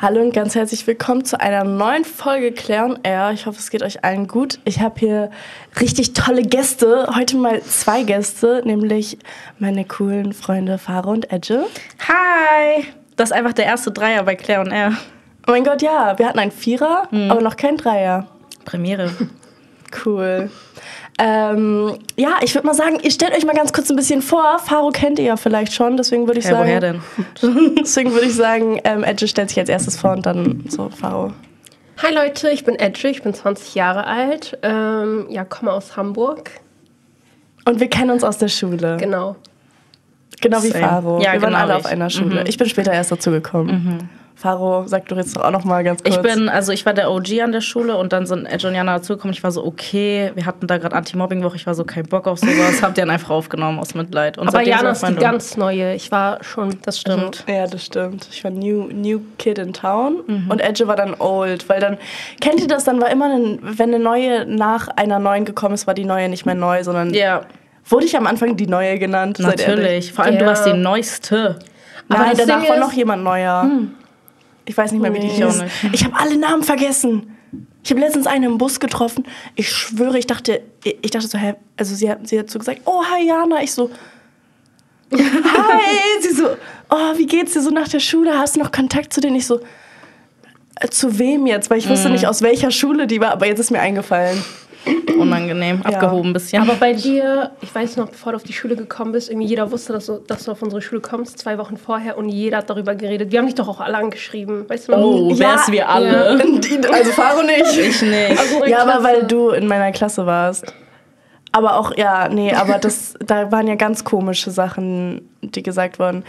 Hallo und ganz herzlich willkommen zu einer neuen Folge Claire und Air. Ich hoffe, es geht euch allen gut. Ich habe hier richtig tolle Gäste. Heute mal zwei Gäste, nämlich meine coolen Freunde Farah und Edge. Hi! Das ist einfach der erste Dreier bei Claire und Air. Oh mein Gott, ja, wir hatten einen Vierer, aber noch kein Dreier. Premiere. Cool. Ähm, ja, ich würde mal sagen, ihr stellt euch mal ganz kurz ein bisschen vor. Faro kennt ihr ja vielleicht schon, deswegen würde ich Hä, sagen. woher denn? Deswegen würde ich sagen, ähm, Edge stellt sich als erstes vor und dann so Faro. Hi Leute, ich bin Edge, ich bin 20 Jahre alt, ähm, ja, komme aus Hamburg, Und wir kennen uns aus der Schule. genau. Genau wie Same. Faro. Ja, wir waren genau alle ich. auf einer Schule. Ich bin später erst dazu gekommen. Faro, sag du jetzt doch auch noch mal ganz kurz. Ich bin, also ich war der OG an der Schule und dann sind Edge und Jana dazugekommen. Ich war so, okay, wir hatten da gerade Anti-Mobbing-Woche, ich war so, kein Bock auf sowas. Habt ihr dann einfach aufgenommen aus Mitleid. Und Aber Jana ist die ganz neue, ich war schon, Das stimmt. Ja, das stimmt. Ich war new, new Kid in Town und Edge war dann old, weil dann, kennt ihr das, dann war immer, ein, wenn eine neue nach einer neuen gekommen ist, war die neue nicht mehr neu, sondern Ja, wurde ich am Anfang die neue genannt? natürlich. Vor allem, du Ja. warst die Neueste. Aber Nein, danach Ding war ist- noch jemand neuer. Ich weiß nicht mehr, wie die Nee. Ich hieß. nicht. Ich habe alle Namen vergessen. Ich habe letztens einen im Bus getroffen. Ich schwöre, ich dachte, ich dachte so, hä, also sie hat, sie hat so gesagt, oh, hi Jana. Ich so, hi. sie so, oh, wie geht's dir so nach der Schule? Hast du noch Kontakt zu denen? Ich so, äh, zu wem jetzt? Weil ich wusste nicht, aus welcher Schule die war, aber jetzt ist mir eingefallen. Unangenehm, abgehoben ein bisschen. Aber bei dir, ich weiß noch, bevor du auf die Schule gekommen bist, irgendwie jeder wusste, dass du, dass du auf unsere Schule kommst, zwei Wochen vorher, und jeder hat darüber geredet. Wir haben dich doch auch alle angeschrieben, weißt du oh, Ja, wär's wir alle. Also Faro nicht. Ich nicht. Also Ja, aber Klasse. weil du in meiner Klasse warst. Aber auch, ja, nee, aber das, da waren ja ganz komische Sachen, die gesagt wurden.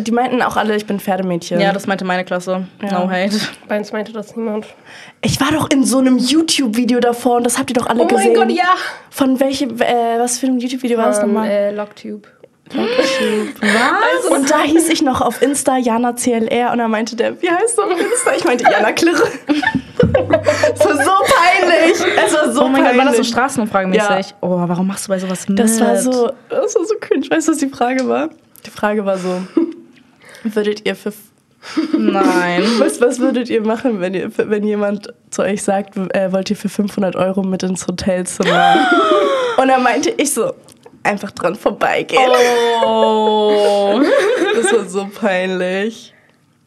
Die meinten auch alle, ich bin Pferdemädchen. Ja, das meinte meine Klasse. Ja. No hate. Bei uns meinte das niemand. ich war doch in so einem YouTube-Video davor und das habt ihr doch alle Oh gesehen. mein Gott, ja! Von welchem, äh, was für einem YouTube-Video war das nochmal? äh, Locktube. Was? Und da hieß ich noch auf Insta Jana CLR und da meinte der, wie heißt du auf Insta? Ich meinte Jana Klirre. Es war so peinlich. Es war so Oh mein peinlich. Gott, war das so Straßenumfragemäßig? Ja. Oh, warum machst du bei sowas mit? Das war so, das war so cringe. Weißt du, was die Frage war? Die Frage war so, würdet ihr für, Nein. was, was würdet ihr machen, wenn, ihr, wenn jemand zu euch sagt, äh, wollt ihr für 500 Euro mit ins Hotelzimmer? Und dann meinte ich so, einfach dran vorbeigehen. Oh. Das war so peinlich.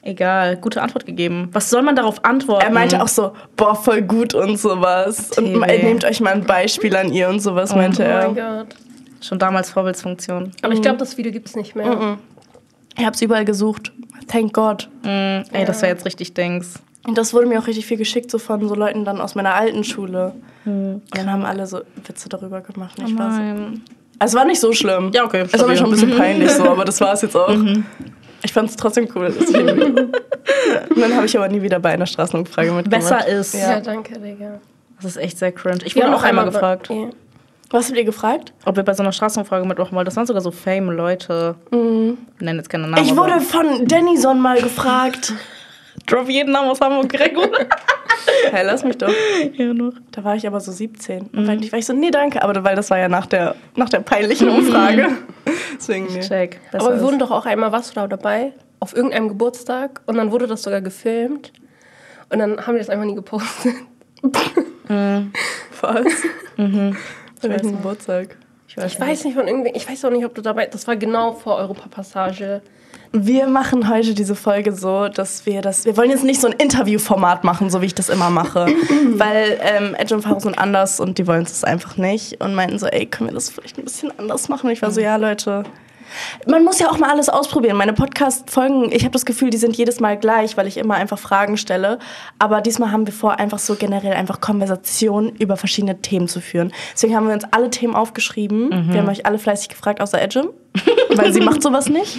Egal, gute Antwort gegeben. Was soll man darauf antworten? Er meinte auch so, boah, voll gut und sowas. Und TV. ma- nehmt euch mal ein Beispiel an ihr und sowas, meinte Oh er. mein Gott. Schon damals Vorbildsfunktion. Aber ich glaube, das Video gibt es nicht mehr. Ich hab's überall gesucht. Thank God. Mm, ey, das wäre jetzt richtig Dings. Und das wurde mir auch richtig viel geschickt, so von so Leuten dann aus meiner alten Schule. Und dann haben alle so Witze darüber gemacht. Und ich war so, Nein. also es war nicht so schlimm. Ja, okay, Es war mir schon ein bisschen peinlich so, aber das war es jetzt auch. Ich fand es trotzdem cool. Und dann habe ich aber nie wieder bei einer Straßenumfrage mitgemacht. Besser ist. Ja. Ja, danke, Digga. Das ist echt sehr cringe. Ich wurde haben auch einmal gefragt, Ja. Was habt ihr gefragt? ob wir bei so einer Straßenumfrage mitmachen wollen. Das waren sogar so fame Leute. Wir nennen jetzt keine Namen. Ich aber- wurde von Dennison mal gefragt. Drop jeden Namen aus Hamburg, Gregor. Hey, lass mich doch. ja, noch. Da war ich aber so 17. Und ich war ich so, nee, danke. Aber weil das war ja nach der, nach der peinlichen Umfrage. Deswegen, nee. Check. Besser Aber wir wurden doch auch einmal, warst du da dabei? Auf irgendeinem Geburtstag und dann wurde das sogar gefilmt. Und dann haben wir das einfach nie gepostet. Was? Mhm. Bei welchem Geburtstag? Ich weiß, Ich weiß nicht von irgendwem, ich weiß auch nicht, ob du dabei, das war genau vor Europapassage. Wir machen heute diese Folge so, dass wir das. Wir wollen jetzt nicht so ein Interviewformat machen, so wie ich das immer mache. weil ähm, Edge und Faro sind anders und die wollen es einfach nicht. Und meinten so, ey, können wir das vielleicht ein bisschen anders machen? Und ich war so, ja, Leute. Man muss ja auch mal alles ausprobieren. Meine Podcast-Folgen, ich habe das Gefühl, die sind jedes Mal gleich, weil ich immer einfach Fragen stelle. Aber diesmal haben wir vor, einfach so generell einfach Konversationen über verschiedene Themen zu führen. Deswegen haben wir uns alle Themen aufgeschrieben. Wir haben euch alle fleißig gefragt, außer Edge. Weil sie macht sowas nicht.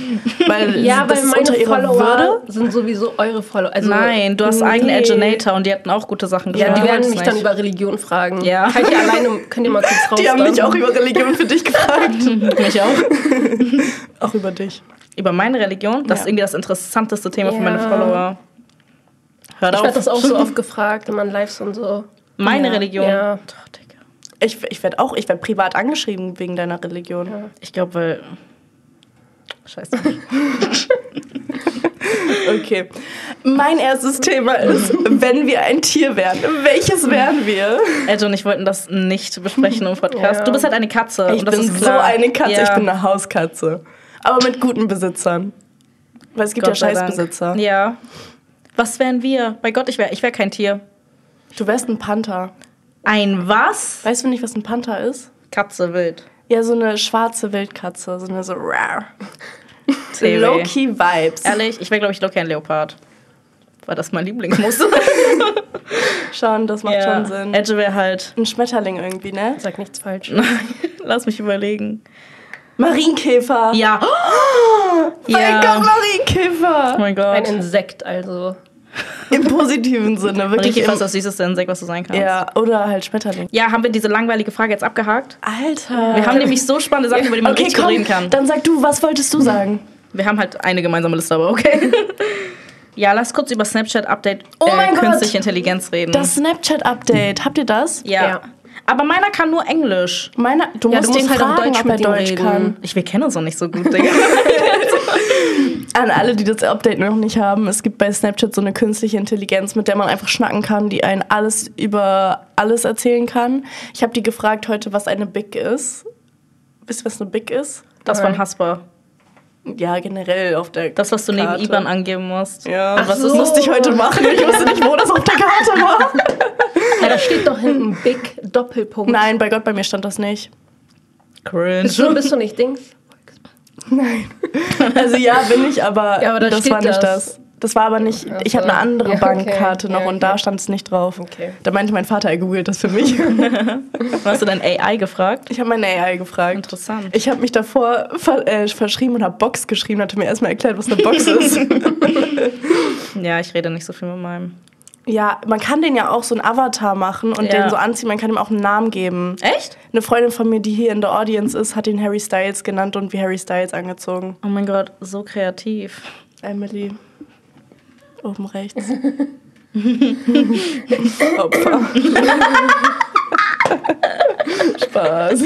Weil Ja, das weil ist meine unter ihrer Follower Würde. sind sowieso eure Follower. Also, Nein, du hast eigene Nee. Edgenator und die hatten auch gute Sachen Ja, gesagt. die Du werden mich dann nicht. über Religion fragen. Ja. Könnt ihr alleine, könnt ihr mal kurz raus? Die haben dann? mich auch über Religion für dich gefragt. mich auch. auch über dich. Über meine Religion. Das Ja. ist irgendwie das interessanteste Thema für Ja. meine Follower. Hört Ich auf. werde das auch so oft gefragt in meinen Lives und so. Meine Ja. Religion. Ja. Ich, ich werde auch, ich werde privat angeschrieben wegen deiner Religion. Ich glaube, weil. Scheiße. Okay. Mein erstes Thema ist, wenn wir ein Tier wären. Welches wären wir? Edge und ich wollten das nicht besprechen im Podcast. Ja. Du bist halt eine Katze. Ich und das bin ist so eine Katze. Ja. Ich bin eine Hauskatze. Aber mit guten Besitzern. Weil es gibt Gott ja. Scheißbesitzer. Ja. Was wären wir? Bei Gott, ich wäre ich wär kein Tier. Du wärst ein Panther. Ein was? Weißt du nicht, was ein Panther ist? Katze wild. Ja, so eine schwarze Wildkatze. So eine so rar. Low-key Vibes. Ehrlich, ich wäre, glaube ich, locker ein Leopard. Weil das mein Lieblingsmuster. Schon, das macht schon Sinn. Edge wäre halt. Ein Schmetterling irgendwie, ne? Sag nichts falsch. Lass mich überlegen. Marienkäfer. Ja. Mein ja. Gott, Marienkäfer. Oh mein Ein Gott. Insekt, also. Im positiven Sinne, wirklich. Im, ist das süßeste Insekt, was du sein kannst. ja, oder halt Schmetterling. Ja, haben wir diese langweilige Frage jetzt abgehakt? Alter. Wir haben nämlich so spannende Sachen, über die man okay, richtig komm, reden kann. dann sag du, was wolltest du sagen? Wir haben halt eine gemeinsame Liste, aber okay. ja, lass kurz über Snapchat-Update Oh mein äh, Gott. künstliche Intelligenz reden. Das Snapchat-Update, habt ihr das? ja. Ja. Aber meiner kann nur Englisch. Meiner, du Ja, musst du musst den halt fragen, Deutsch ob er Deutsch reden. kann. Ich, wir kennen uns noch nicht so gut, Digga. An alle, die das Update noch nicht haben, es gibt bei Snapchat so eine künstliche Intelligenz, mit der man einfach schnacken kann, die einen alles über alles erzählen kann. Ich habe die gefragt heute, was eine Big ist. Wisst ihr, was eine Big ist? Das von Hasper. Ja, generell auf der Das, was du neben Karte. IBAN angeben musst. Ja, Ach was so. das musste ich heute machen. Ich wusste nicht, wo das auf der Karte war. Ja, da steht doch hinten Big Doppelpunkt. Nein, bei Gott, bei mir stand das nicht. Cringe. Bist du, bist du nicht Dings? Also ja, bin ich, aber, Ja, aber da das steht war nicht das. das. Das war aber nicht, ich habe eine andere Ja, okay. Bankkarte noch Ja, und da okay. stand es nicht drauf. Okay. Da meinte mein Vater, er googelt das für mich. Hast du dein AI gefragt? Ich habe meine AI gefragt. Interessant. Ich habe mich davor ver äh, verschrieben und habe Box geschrieben, hatte mir erstmal erklärt, was eine Box ist. Ja, ich rede nicht so viel mit meinem. ja, man kann den ja auch so einen Avatar machen und Ja. den so anziehen, man kann ihm auch einen Namen geben. Echt? Eine Freundin von mir, die hier in der Audience ist, hat ihn Harry Styles genannt und wie Harry Styles angezogen. Oh mein Gott, so kreativ. Emily. Oben rechts. Opfer. Spaß.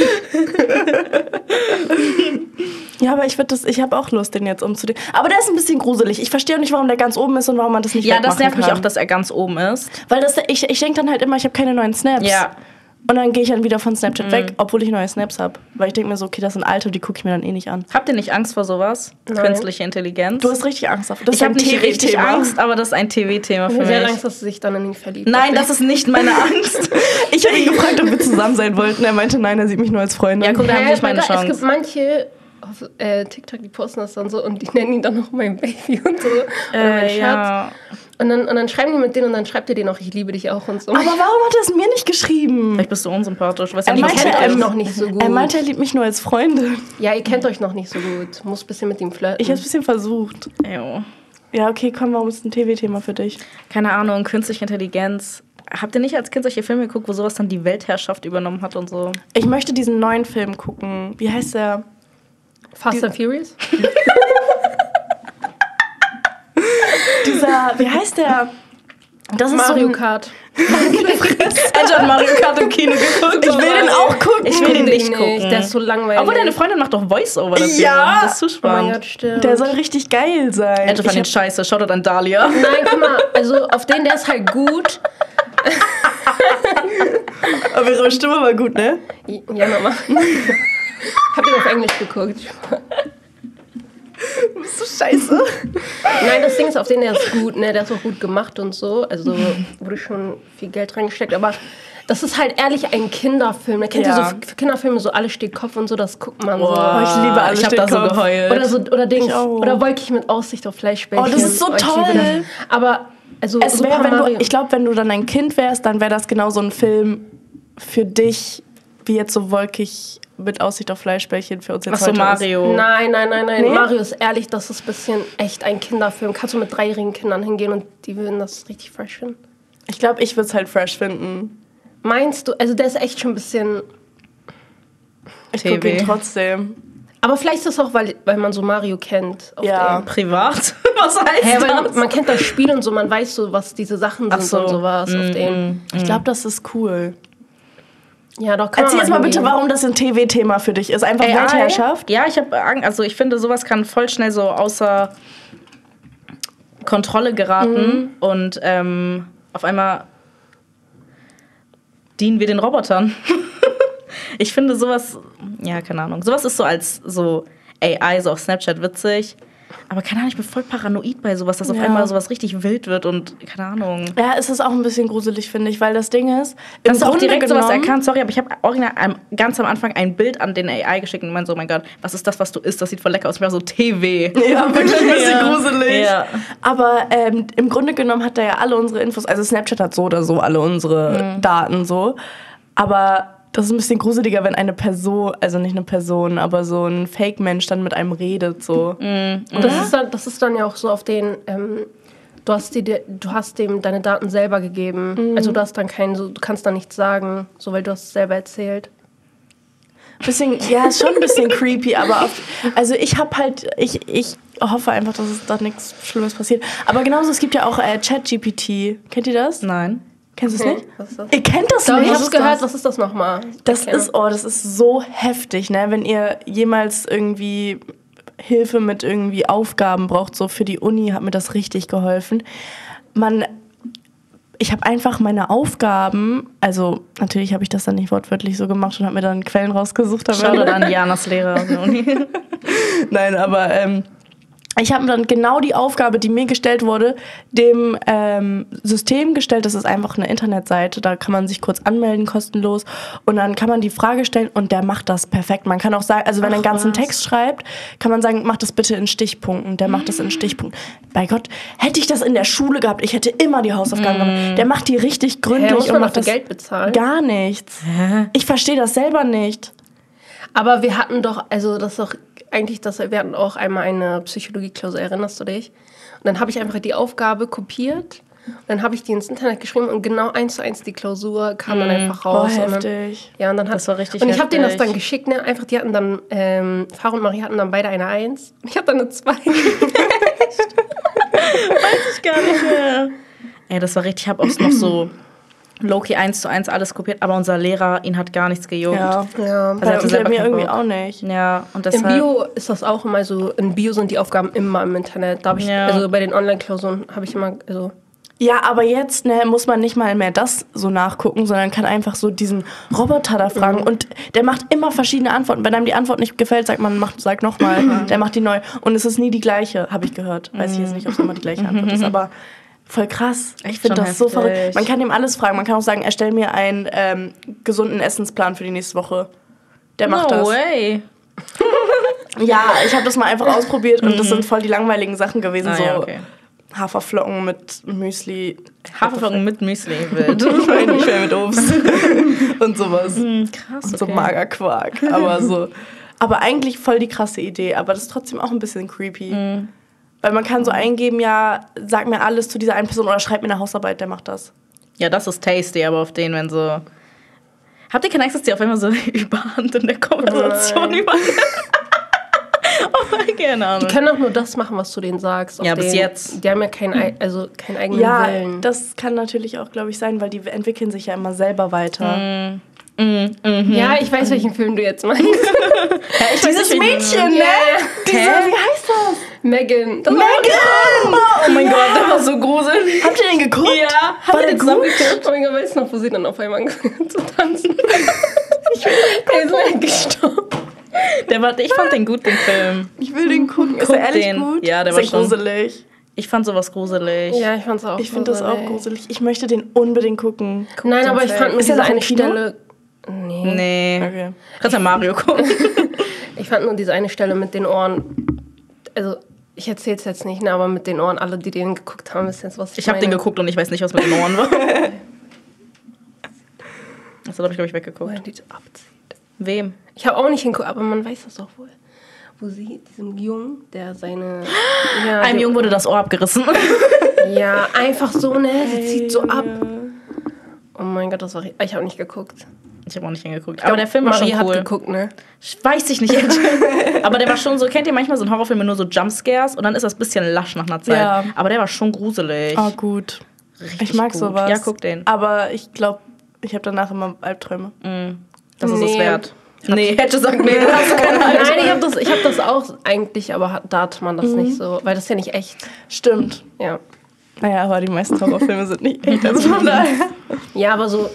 ja, aber ich würde das, ich habe auch Lust, den jetzt umzudrehen. Aber der ist ein bisschen gruselig. Ich verstehe auch nicht, warum der ganz oben ist und warum man das nicht Ja, das nervt mich kann. auch, dass er ganz oben ist. Weil das, ich, ich denke dann halt immer, ich habe keine neuen Snaps. Ja. Und dann gehe ich dann wieder von Snapchat weg, obwohl ich neue Snaps habe. Weil ich denke mir so, okay, das sind alte, die gucke ich mir dann eh nicht an. Habt ihr nicht Angst vor sowas? Nein. Künstliche Intelligenz? Du hast richtig Angst davor. Das ich habe nicht richtig Angst, aber das ist ein TV-Thema Ich für habe sehr mich. Angst, dass du dich dann in ihn verliebt. Nein, das ist nicht meine Angst. Ich habe ihn gefragt, ob wir zusammen sein wollten. Er meinte, nein, er sieht mich nur als Freundin. Ja, guck, da habe ich meine da- Es Chance. gibt manche auf äh, TikTok, die posten das dann so und die nennen ihn dann noch mein Baby und so. Oder mein Äh, Schatz. ja. Und, dann, und dann schreiben die mit denen und dann schreibt er denen auch, ich liebe dich auch und so. Aber warum hat er es mir nicht geschrieben? Vielleicht bist du unsympathisch. Weißt Er meinte, kennt euch noch nicht so gut. Er meinte, er liebt mich nur als Freundin. ja, ihr kennt euch noch nicht so gut. Muss ein bisschen mit ihm flirten. Ich habe es ein bisschen versucht. Jo. Ja, okay, komm, warum ist ein TV-Thema für dich? Keine Ahnung, künstliche Intelligenz. Habt ihr nicht als Kind solche Filme geguckt, wo sowas dann die Weltherrschaft übernommen hat und so? Ich möchte diesen neuen Film gucken. Wie heißt der? Fast and Furious? Dieser, wie heißt der? Das ist Mario so ein, Kart. Edge hat Mario Kart im Kino geguckt. Ich will den auch gucken. Ich will den nicht Guck gucken. Der ist so langweilig. Obwohl deine Freundin macht doch Voice-Over dafür. Ja. Das ist zu Oh spannend. Gott, stimmt. Der soll richtig geil sein. Edge fand den scheiße. Shoutout an Dahlia. Nein, guck mal, also auf den, der ist halt gut. Aber ihre Stimme war gut, ne? Ja, Mama. Hab den auf Englisch geguckt. Bist du scheiße? Nein, das Ding ist, auf den der ist gut, ne? Der ist auch gut gemacht und so. Also wurde schon viel Geld reingesteckt. Aber das ist halt ehrlich ein Kinderfilm. Da kennt Ja. ihr so Kinderfilme, so alle steht Kopf und so, das guckt man Oh, so. ich liebe alle Ich hab da so Stehkopf. geheult. Oder so, oder auch. Oder wolkig mit Aussicht auf Fleischbällchen. Oh, das ist so liebe toll. Aber, also, Es wär, wenn Mario. du, ich glaube, wenn du dann ein Kind wärst, dann wäre das genau so ein Film für dich, wie jetzt so wolkig mit Aussicht auf Fleischbällchen für uns jetzt Ach so, heute Mario. Nein, nein, nein, nein. Nee? Mario ist ehrlich, das ist ein bisschen echt ein Kinderfilm. Kannst du mit dreijährigen Kindern hingehen und die würden das richtig fresh finden? ist. Ich glaube, ich würde es halt fresh finden. Meinst du, also der ist echt schon ein bisschen. Ich gucke ihn trotzdem. Aber vielleicht ist das auch, weil, weil man so Mario kennt. auf Ja. dem. Privat? Was heißt weil das? man kennt das Spiel und so, man weiß so, was diese Sachen sind so. und sowas auf dem. Ich glaube, das ist cool. Ja, doch, kann Erzähl jetzt mal bitte, warum das ein TV-Thema für dich ist. Einfach AI? Weltherrschaft. Ja, ich habe Angst. Also ich finde, sowas kann voll schnell so außer Kontrolle geraten und ähm, auf einmal dienen wir den Robotern. ich finde sowas, ja, keine Ahnung, sowas ist so als so AI, so auf Snapchat witzig. Aber keine Ahnung, ich bin voll paranoid bei sowas, dass auf Ja. einmal sowas richtig wild wird und keine Ahnung. Ja, es ist auch ein bisschen gruselig, finde ich, weil das Ding ist, Hast du auch direkt sowas genommen- erkannt? Sorry, aber ich habe original ganz am Anfang ein Bild an den AI geschickt und meinte so, oh mein Gott, was ist das, was du isst? Das sieht voll lecker aus. Ich war so TV. Ja, wirklich ein bisschen Ja. gruselig. Ja. Aber ähm, im Grunde genommen hat er ja alle unsere Infos. Also Snapchat hat so oder so alle unsere Daten so. Aber das ist ein bisschen gruseliger, wenn eine Person, also nicht eine Person, aber so ein Fake-Mensch dann mit einem redet. So. Und das ist, dann, das ist dann ja auch so auf den, ähm, du, hast die, du hast dem deine Daten selber gegeben. Also du hast dann keinen, so, du kannst dann nichts sagen, so weil du hast es selber erzählt. Bisschen, ja, ist schon ein bisschen creepy, aber auf, also ich habe halt, ich, ich hoffe einfach, dass es da nichts Schlimmes passiert. Aber genauso, es gibt ja auch äh, ChatGPT. Kennt ihr das? Nein. Kennst du es nicht? was ist das? Ihr kennt das Doch, nicht? ich hab's gehört, das? was ist das nochmal? Das ist, oh, das ist so heftig, ne? Wenn ihr jemals irgendwie Hilfe mit irgendwie Aufgaben braucht, so für die Uni hat mir das richtig geholfen. Man, ich habe einfach meine Aufgaben, also natürlich habe ich das dann nicht wortwörtlich so gemacht und habe mir dann Quellen rausgesucht. Ende. an Janas Lehrer aus der Uni. Nein, aber ähm, ich habe dann genau die Aufgabe, die mir gestellt wurde, dem ähm, System gestellt. Das ist einfach eine Internetseite, da kann man sich kurz anmelden, kostenlos. Und dann kann man die Frage stellen und der macht das perfekt. Man kann auch sagen, also wenn er einen ganzen was. Text schreibt, kann man sagen, mach das bitte in Stichpunkten. Der macht das in Stichpunkten. Bei Gott, hätte ich das in der Schule gehabt, ich hätte immer die Hausaufgaben gemacht. Der macht die richtig gründlich Hä, muss man und macht das Geld bezahlen? gar nichts. Ich verstehe das selber nicht. Aber wir hatten doch, also das ist doch eigentlich, das, wir hatten auch einmal eine Psychologie-Klausur, erinnerst du dich? Und dann habe ich einfach die Aufgabe kopiert. Und dann habe ich die ins Internet geschrieben und genau eins zu eins die Klausur kam dann einfach Oh, raus. und dann, heftig. ja, und dann hat, Das war richtig Und ich habe denen das dann geschickt, ne? Einfach, die hatten dann, ähm, Farah und Marie hatten dann beide eine Eins. Ich hatte dann eine Zwei. ich gar nicht mehr. Ey, das war richtig. Ich habe auch noch so Loki 1 zu 1 alles kopiert, aber unser Lehrer, ihn hat gar nichts gejuckt. Ja. ja. Also er Bei selber mir irgendwie Bock. auch nicht. Ja, und In deshalb. Bio ist das auch immer so, in Bio sind die Aufgaben immer im Internet. Da habe ich, Ja. also bei den Online-Klausuren habe ich immer, also Ja, aber jetzt ne, muss man nicht mal mehr das so nachgucken, sondern kann einfach so diesen Roboter da fragen. Und der macht immer verschiedene Antworten. Wenn einem die Antwort nicht gefällt, sagt man, macht, sag nochmal. der macht die neu. Und es ist nie die gleiche, habe ich gehört. Weiß ich jetzt nicht, ob es immer die gleiche Antwort ist, aber voll krass. Ich finde das so heftig. verrückt. Man kann ihm alles fragen. Man kann auch sagen, erstell mir einen ähm, gesunden Essensplan für die nächste Woche. Der macht no das. way. Ja, ich habe das mal einfach ausprobiert und das sind voll die langweiligen Sachen gewesen. Ah, so ja, okay. Haferflocken mit Müsli. Haferflocken mit Müsli wild. Nicht mehr mit Obst. und sowas. Hm, Krass. Und so Magerquark. Aber so. Aber eigentlich voll die krasse Idee. Aber das ist trotzdem auch ein bisschen creepy. Weil man kann so eingeben, ja, sag mir alles zu dieser einen Person oder schreib mir eine Hausarbeit, der macht das. Ja, das ist tasty, aber auf den, wenn so. Habt ihr keine Angst, dass die auf einmal so überhand in der Konversation Nein. über. oh mein, keine Ahnung. Die können auch nur das machen, was du denen sagst. auf Ja, bis den- jetzt. Die haben ja keinen, ei- also keinen eigenen Ja, Willen. das kann natürlich auch, glaube ich, sein, weil die entwickeln sich ja immer selber weiter. ja, ich weiß, welchen Film du jetzt meinst. ja, ich Dieses Mädchen, ne? Diese, Hä? wie heißt das? Megan. Das Megan! Oh mein Gott, der war so gruselig. Habt ihr den geguckt? Ja, War haben wir der den geguckt? Oh mein Gott, weißt du noch, wo sie dann auf einmal angefangen zu tanzen? ich bin so gestorben. Der war, ich fand den gut, den Film. Ich will den gucken. Ist Guck er ehrlich den. gut? Ja, der ist war schon- gruselig. Ich fand sowas gruselig. Ja, ich fand's auch Ich finde das auch gruselig. gruselig. Ich möchte den unbedingt gucken. Nein, aber ich fand nur Ist diese eine Kino? Stelle. Nee. Nee. Okay. Kannst ja Mario gucken. Ich fand nur diese eine Stelle mit den Ohren. Also, ich erzähl's jetzt nicht, ne, aber mit den Ohren, alle, die den geguckt haben, wissen jetzt, was ich Ich habe den geguckt und ich weiß nicht, was mit den Ohren war. Das habe ich, glaube ich, Wo weggeguckt. er die abzieht. Wem? Ich habe auch nicht hingeguckt, aber man weiß das doch wohl. Wo sie, diesem Jungen, der seine. Ja, Einem Jungen wurde das Ohr abgerissen. Ja, einfach so, ne? Sie zieht so ab. Oh mein Gott, das war. Ich habe nicht geguckt. Ich habe auch nicht hingeguckt. Aber der Film war Marie schon hat cool. geguckt, ne? Weiß ich nicht. Aber der war schon so, kennt ihr manchmal so einen Horrorfilm mit nur so Jumpscares und dann ist das ein bisschen lasch nach einer Zeit. Ja. Aber der war schon gruselig. Oh, gut. Richtig ich mag gut. sowas. Ja, guck den. Aber ich glaube, ich habe danach immer Albträume. Das ist es Nee. wert. Nee, hätte gesagt, nee, du hast keine Nein, ich habe das, ich hab das auch eigentlich, aber hat- da hat man das nicht so, weil das ist ja nicht echt. Stimmt. Ja. Naja, aber die meisten Horrorfilme sind nicht echt. Also von daher. Ja, aber so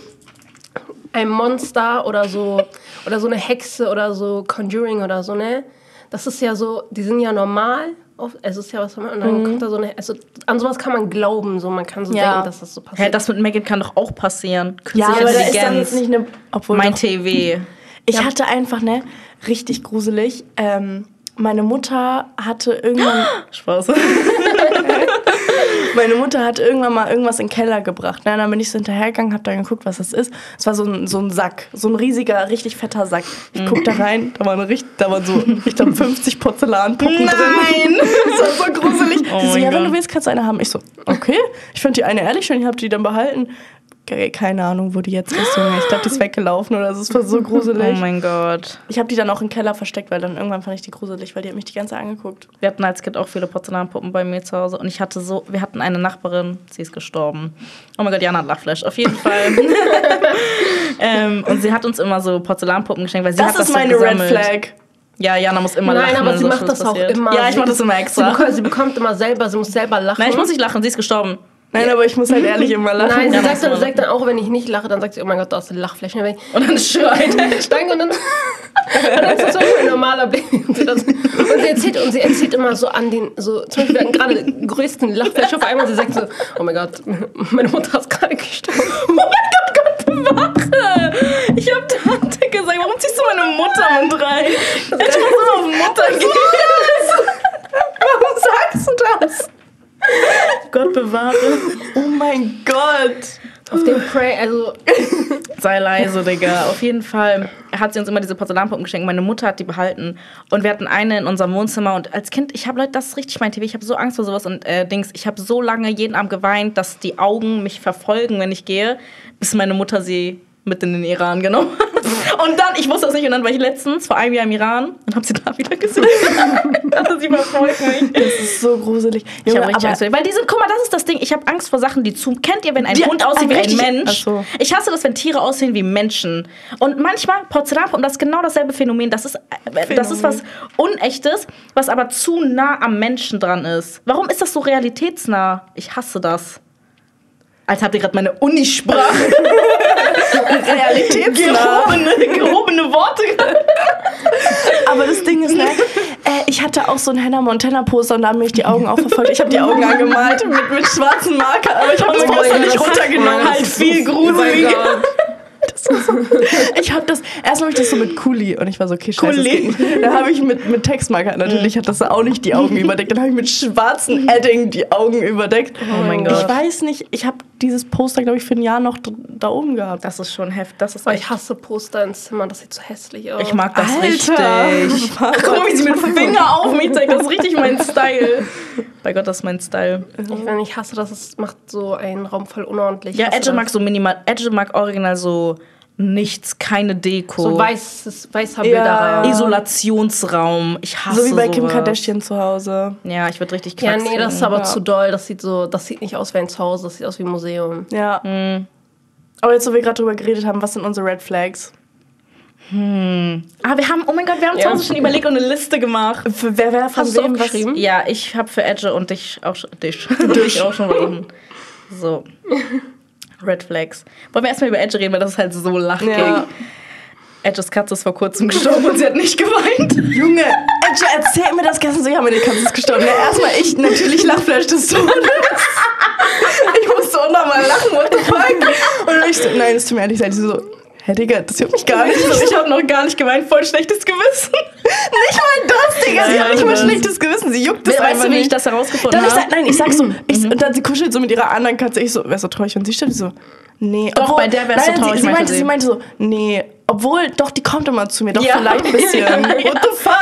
ein Monster oder so oder so eine Hexe oder so Conjuring oder so, ne? Das ist ja so, die sind ja normal. oft- Es ist ja was, und dann kommt da so eine, also an sowas kann man glauben, so man kann so Ja. denken, dass das so passiert. Hä, das mit Megan kann doch auch passieren. Ja, Künstliche aber da ist dann Intelligenz. jetzt nicht eine. Obwohl mein doch- TV. Ich hatte einfach, ne, richtig gruselig. Ähm, meine Mutter hatte irgendwann. Spaß. Meine Mutter hat irgendwann mal irgendwas in den Keller gebracht. Ne? Dann bin ich so hinterhergegangen, hab dann geguckt, was das ist. Es war so ein, so ein Sack, so ein riesiger, richtig fetter Sack. Ich guck da rein, da waren, richtig, da waren so, ich glaube, 50 Porzellanpuppen drin. Das war so gruselig. Oh die so, ja, wenn Gott. du willst, kannst du eine haben. Ich so, okay. Ich fand die eine ehrlich schön, ich habe die dann behalten. Keine Ahnung, wo die jetzt ist, Junge. Ich glaube, die ist weggelaufen oder so. Es war so gruselig. Oh mein Gott. ich habe die dann auch im Keller versteckt, weil dann irgendwann fand ich die gruselig, weil die hat mich die ganze Zeit angeguckt. Wir hatten als Kind auch viele Porzellanpuppen bei mir zu Hause und ich hatte so, wir hatten eine Nachbarin, sie ist gestorben. Oh mein Gott, Jana hat Lachflash, auf jeden Fall. ähm, und sie hat uns immer so Porzellanpuppen geschenkt, weil sie Das hat das ist so meine Red. Flag. Ja, Jana muss immer Nein, lachen. aber wenn sie macht das auch passiert. immer. Ja, ich Sie- mach das immer Sie extra. bekommt, sie bekommt immer selber, sie muss selber lachen. Nein, ich muss nicht lachen, sie ist gestorben. Nein, aber ich muss halt ehrlich immer lachen. Nein, sie Ja, sagt, dann, du. sagt dann auch, wenn ich nicht lache, dann sagt sie, oh mein Gott, du hast eine Lachfläche. Und Und dann schreit Danke und dann, und dann ist das so ein normaler Blick. Und sie, das, und sie erzählt und sie erzählt immer so an den, so zum Beispiel hatten gerade den größten Lachflash auf einmal. Sie sagt so, oh mein Gott, meine Mutter ist gerade gestorben. Oh mein Gott, Gott bewahre! Ich hab Tante gesagt, warum ziehst du meine Mutter mit rein? Ich so auf Mutter gehen. Warum sagst du das? Gott bewahre. Oh mein Gott. Auf dem Pray, also Sei leise, Digga. Auf jeden Fall hat sie uns immer diese Porzellanpuppen geschenkt. Meine Mutter hat die behalten. Und wir hatten eine in unserem Wohnzimmer. Und als Kind, ich habe Leute, das ist richtig mein TV. Ich habe so Angst vor sowas. Und äh, Dings, ich habe so lange jeden Abend geweint, dass die Augen mich verfolgen, wenn ich gehe, bis meine Mutter sie mit in den Iran genommen. Und dann, ich wusste das nicht, und dann war ich letztens vor einem Jahr im Iran und habe sie da wieder gesehen. also sie verfolgt mich. Das ist so gruselig. Ich habe richtig Angst vor Weil die sind, guck mal, das ist das Ding. Ich habe Angst vor Sachen, die zu. Kennt ihr, wenn ein Die- Hund aussieht wie ein Mensch? So. Ich hasse das, wenn Tiere aussehen wie Menschen. Und manchmal Porzellanpuppen, das ist genau dasselbe Phänomen. Das ist, äh, das ist was Unechtes, was aber zu nah am Menschen dran ist. Warum ist das so realitätsnah? Ich hasse das. Als habt ihr gerade meine Unisprache. realitätsnah. gehobene, gehobene Worte. Aber das Ding ist, ne, äh, ich hatte auch so ein Hannah Montana Poster und da haben mich die Augen auch verfolgt. Ich habe die Augen angemalt mit, mit schwarzen Marker, aber ich habe das Oh mein Poster nicht das runtergenommen. halt viel gruseliger. Ich habe das, erst habe ich das so mit Kuli und ich war so, okay, scheiße, das Kuli. geht nicht. Da habe ich mit, mit Textmarker, natürlich hat das auch nicht die Augen überdeckt. Dann habe ich mit schwarzen Edding die Augen überdeckt. Oh mein Ich Gott. weiß nicht, ich habe dieses Poster, glaube ich, für ein Jahr noch da oben gehabt. Das ist schon heftig. Das ist echt ich hasse Poster ins Zimmer, das sieht so hässlich aus. Ich mag das Alter. richtig. Guck mal, wie sie mit dem Finger auf mich zeigt. Das ist richtig mein Style. Bei Gott, das ist mein Style. Ich, wenn ich hasse das, es macht so einen Raum voll unordentlich. Ich Ja, Edge mag so minimal. Edge mag original so nichts, keine Deko. so weißes, weißer Ja, Bilderrahmen. ja. Isolationsraum. Ich hasse So wie bei Kim sowas. Kardashian zu Hause. Ja, ich würde richtig Ja, Knacks nee, das ist aber Ja. zu doll. Das sieht so, das sieht nicht aus wie ein Zuhause, das sieht aus wie ein Museum. Ja. Mhm. Aber jetzt, wo wir gerade drüber geredet haben, was sind unsere Red Flags? Ah, wir haben, oh mein Gott, wir haben zu Ja. Hause schon überlegt und eine Liste gemacht. Für wer, wer von Hast du wem was? aufgeschrieben? Ja, ich habe für Edge und dich auch schon. Dich. dich auch schon bekommen. So. Red Flags. Wollen wir erstmal über Edge reden, weil das ist halt so lachig. Ja. Edges Katze ist vor kurzem gestorben und sie hat nicht geweint. Junge, Edge, erzähl mir das gestern so, ja, meine Katze ist gestorben. Ja, erstmal ich, natürlich Lachfleisch des Todes. Ich musste auch nochmal lachen, what the fuck? Und ich so, nein, es tut mir ehrlich leid. Sie so, hä, Digga, das juckt mich gar nicht. Ich habe noch gar nicht geweint, voll schlechtes Gewissen. Nicht mal das, Digga. Sie Ja, hat nicht mal schlechtes Gewissen. Sie juckt das weißt einfach du, wie ich nicht. das herausgefunden habe? nein, ich sag so, ich, und dann sie kuschelt so mit ihrer anderen Katze. Ich so, wär's so traurig, wenn sie? Sie so, nee. Doch, bei der wär's so nein, traurig, Sie, sie, meinte sie. meinte so, nee. Obwohl, doch, die kommt immer zu mir. Doch, Ja. vielleicht ein bisschen. Ja, What the fuck?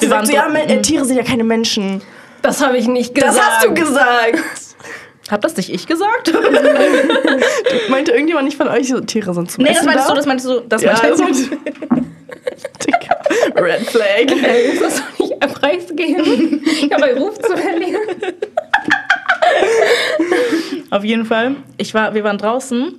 Sie sagt so, ja, äh, Tiere sind ja keine Menschen. Das habe ich nicht gesagt. Das hast du gesagt. Hab das nicht ich gesagt? Meinte irgendjemand nicht von euch so, Tiere sind zum nee, das Essen meintest da? du, das meintest du, das Ja, meintest das du. Digga, Red Flag. Ey, ich muss doch nicht preisgeben. Ich habe einen Ruf zu verlieren. Auf jeden Fall. Ich war, wir waren draußen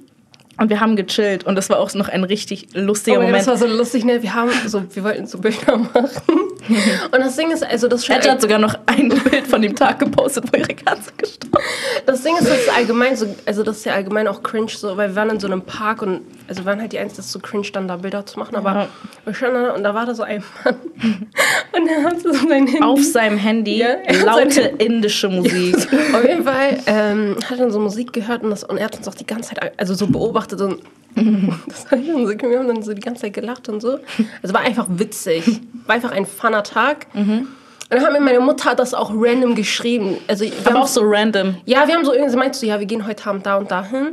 Und wir haben gechillt und das war auch noch ein richtig lustiger Oh Moment. das war so lustig, ne? Wir haben so, wir wollten so Bilder machen. Und das Ding ist, also das schon hat sogar noch ein Bild von dem Tag gepostet, wo ihre Katze gestorben Das Ding ist, das ist allgemein so, also das ist ja allgemein auch cringe so, weil wir waren in so einem Park und also wir waren halt die Einzigen, das ist so cringe, dann da Bilder zu machen, aber Ja. wir standen da und da war da so ein Mann und der hat so sein Handy. Auf seinem Handy Ja, er laute indische Musik. Auf jeden Fall ähm, hat dann so Musik gehört und, das, und er hat uns auch die ganze Zeit also so beobachtet und das war schon so, wir haben dann so die ganze Zeit gelacht und so. Also war einfach witzig. War einfach ein funner Tag. Und dann hat mir meine Mutter das auch random geschrieben. Also wir Aber haben auch so random. Ja, wir haben so irgendwie, sie meinte so, ja, wir gehen heute Abend da und da hin.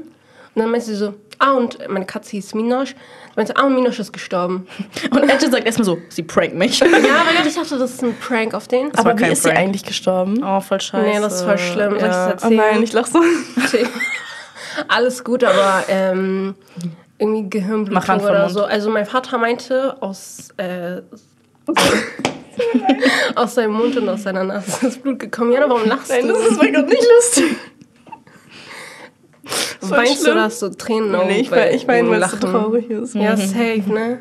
Und dann meinte sie so, ah, und meine Katze hieß Minosch. Meinte, ah, und Minosch ist gestorben. Und Edge sagt erstmal so, sie prankt mich. ja, weil ich dachte, das ist ein Prank auf den. Aber wie ist sie Prank. eigentlich gestorben? Oh, voll scheiße. nee, das ist voll schlimm. Soll ich Ja. das Oh erzählen? nein, ich lach so. Alles gut, aber ähm, irgendwie Gehirnblutung oder so. Also mein Vater meinte, aus, äh, aus seinem Mund und aus seiner Nase ist Blut gekommen. Jana, warum lachst Nein, du? das ist bei Gott nicht lustig. Weinst du, schlimm. dass du Tränen auf Nee, ich, wein- ich meine, weil es so traurig ist. Ja, safe, ne?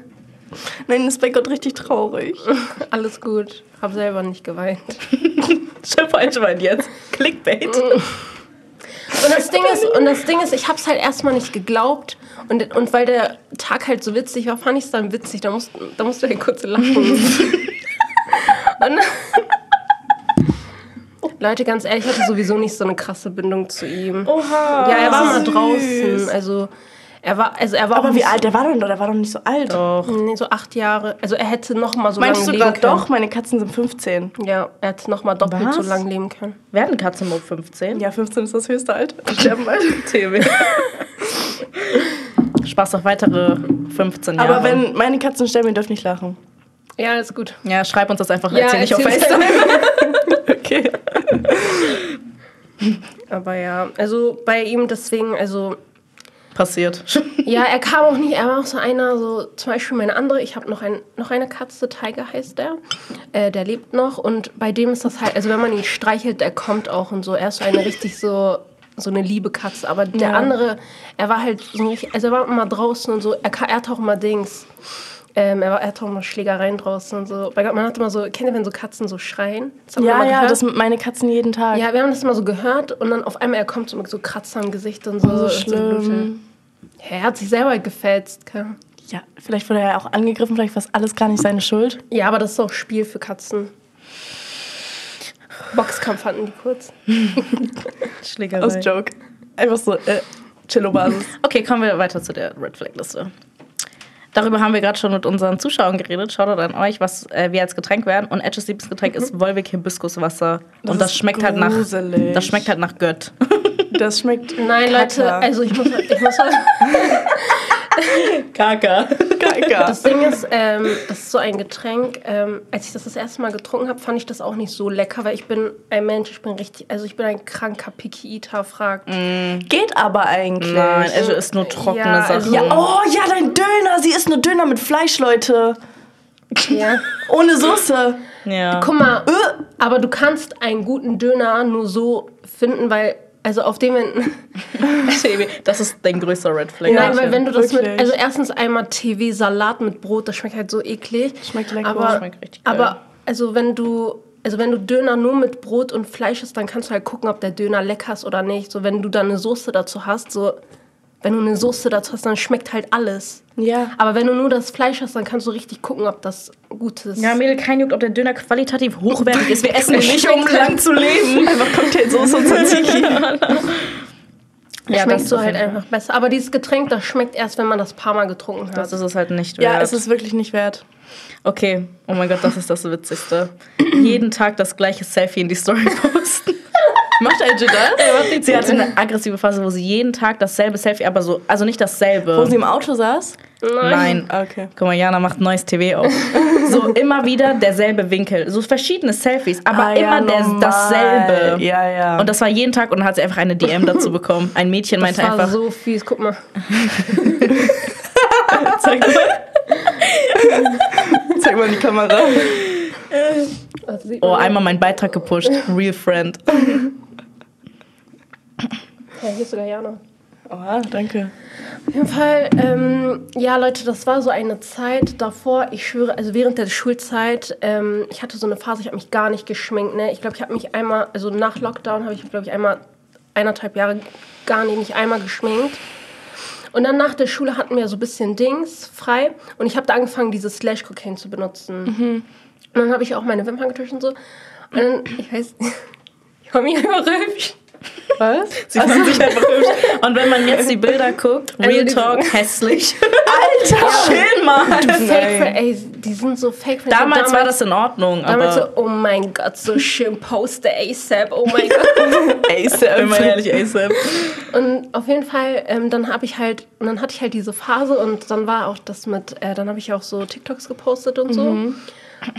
Nein, das ist bei Gott richtig traurig. Alles gut. Hab selber nicht geweint. Schiff Edge jetzt. Clickbait. Und das Ding ist, und das Ding ist, ich hab's halt erstmal nicht geglaubt. Und, und weil der Tag halt so witzig war, fand ich es dann witzig. Da musst, da musst du halt kurz lachen. und, Leute, ganz ehrlich, ich hatte sowieso nicht so eine krasse Bindung zu ihm. Oha. ja, er war mal draußen. Also er war, also er war Aber wie alt? Der war doch, der war doch nicht so alt. Doch. So, nee, so acht Jahre. Also er hätte noch mal so Meinst du lange leben können. doch? Meine Katzen sind 15. Ja, er hätte noch mal doppelt Was? so lange leben können. Werden Katzen nur 15? Ja, 15 ist das höchste Alter. Die sterben bald. TV. Spaß auf weitere 15 Jahre. Aber wenn meine Katzen sterben, ihr dürft nicht lachen. Ja, ist gut. Ja, schreib uns das einfach. Ja, erzähl nicht auf FaceTime. Okay. Aber ja, also bei ihm deswegen, also Passiert. Ja, er kam auch nicht, er war auch so einer, so zum Beispiel meine andere, ich habe noch, ein, noch eine Katze, Tiger heißt der, äh, der lebt noch und bei dem ist das halt, also wenn man ihn streichelt, der kommt auch und so, er ist so eine richtig so, so eine liebe Katze, aber der Ja. andere, er war halt so richtig, also er war immer draußen und so, er, ka- er hatte auch immer Dings, ähm, er, war, er hatte auch immer Schlägereien draußen und so, Bei Gott, man hat immer so, kennt ihr, wenn so Katzen so schreien? Ja, ja, gehört. das mit meine Katzen jeden Tag. ja, wir haben das immer so gehört und dann auf einmal, er kommt so mit so Kratzer am Gesicht und so. so und schlimm. Ja, er hat sich selber gefetzt? Ja, vielleicht wurde er ja auch angegriffen, vielleicht war es alles gar nicht seine Schuld. Ja, aber das ist auch Spiel für Katzen. Boxkampf hatten die kurz. Schlägerei. Aus Joke. Einfach so, äh, Chillo-Basis. Okay, kommen wir weiter zu der Red Flag Liste. Darüber haben wir gerade schon mit unseren Zuschauern geredet. Schaut an euch, was äh, wir als Getränk werden. Und Edges Lieblingsgetränk ist Wolwig Hibiskuswasser. Das Und das schmeckt halt nach. gruselig. Das schmeckt halt nach Gött. Das schmeckt. Nein, Leute, Kaka. also ich muss, ich muss Kaka. Kaka. Das Ding ist, ähm, das ist so ein Getränk. Ähm, als ich das das erste Mal getrunken habe, fand ich das auch nicht so lecker, weil ich bin ein Mensch, ich bin richtig, also ich bin ein kranker Picky Eater, fragt. Geht aber eigentlich. Nein, Edge isst nur trockene Ja, Sachen. also- Ja, oh ja, dein Döner. Sie isst nur Döner mit Fleisch, Leute. Ja. Ohne Soße. Ja. Guck mal, Äh. aber du kannst einen guten Döner nur so finden, weil, also auf dem, wenn, Das ist dein größter Red Flag. Nein, weil wenn du das mit, wirklich. also erstens einmal TV-Salat mit Brot, das schmeckt halt so eklig. Schmeckt lecker. Aber, Schmeckt richtig geil. aber also wenn du, also wenn du Döner nur mit Brot und Fleisch isst, dann kannst du halt gucken, ob der Döner lecker ist oder nicht. So wenn du dann eine Soße dazu hast, so wenn du eine Soße dazu hast, dann schmeckt halt alles. Ja. Aber wenn du nur das Fleisch hast, dann kannst du richtig gucken, ob das gut ist. Ja, Mädel, kein juckt, ob der Döner qualitativ hochwertig ist. Wir essen nicht, um lang zu leben. Einfach Cocktailsoße und Tzatziki. Ja, so auf halt einfach besser. Aber dieses Getränk, das schmeckt erst, wenn man das paar Mal getrunken hat. Das ist es halt nicht wert. Ja, es ist wirklich nicht wert. Okay, oh mein Gott, das ist das Witzigste. Jeden Tag das gleiche Selfie in die Story posten. Macht Edge das? Sie hatte eine aggressive Phase, wo sie jeden Tag dasselbe Selfie, aber so, also nicht dasselbe. Wo sie im Auto saß? Nein. Okay. Guck mal, Jana macht neues TV auf. So immer wieder derselbe Winkel. So verschiedene Selfies, aber Ah, ja, immer der, normal. dasselbe. Ja, ja. Und das war jeden Tag und dann hat sie einfach eine DM dazu bekommen. Ein Mädchen das meinte war einfach. so fies. Guck mal. Zeig mal. Zeig mal in die Kamera. Das Oh, einmal meinen Beitrag gepusht. Real Friend. Ja, hier ist sogar Jana. Oh, danke. Auf jeden Fall, ähm, ja Leute, das war so eine Zeit davor, ich schwöre, also während der Schulzeit, ähm, ich hatte so eine Phase, ich habe mich gar nicht geschminkt, ne? Ich glaube, ich habe mich einmal, also nach Lockdown habe ich, glaube ich, einmal eineinhalb Jahre gar nicht, nicht einmal geschminkt. Und dann nach der Schule hatten wir so ein bisschen Dings frei und ich habe da angefangen, dieses Slash Cocaine zu benutzen. Und dann habe ich auch meine Wimpern getuscht und so. Und dann, ich weiß, ich war mir einfach hübsch. Was? Sieht man sich einfach hübsch. Und wenn man jetzt die Bilder guckt, Also Real die- Talk, hässlich. Alter! Chill mal. Fake, ey, die sind so fake. Damals war das in Ordnung, Damals aber so, oh mein Gott, so schön poste ASAP, oh mein Gott. wenn man ehrlich ASAP. Und auf jeden Fall, ähm, dann habe ich halt, und dann hatte ich halt diese Phase und dann war auch das mit, äh, dann habe ich auch so TikToks gepostet und so.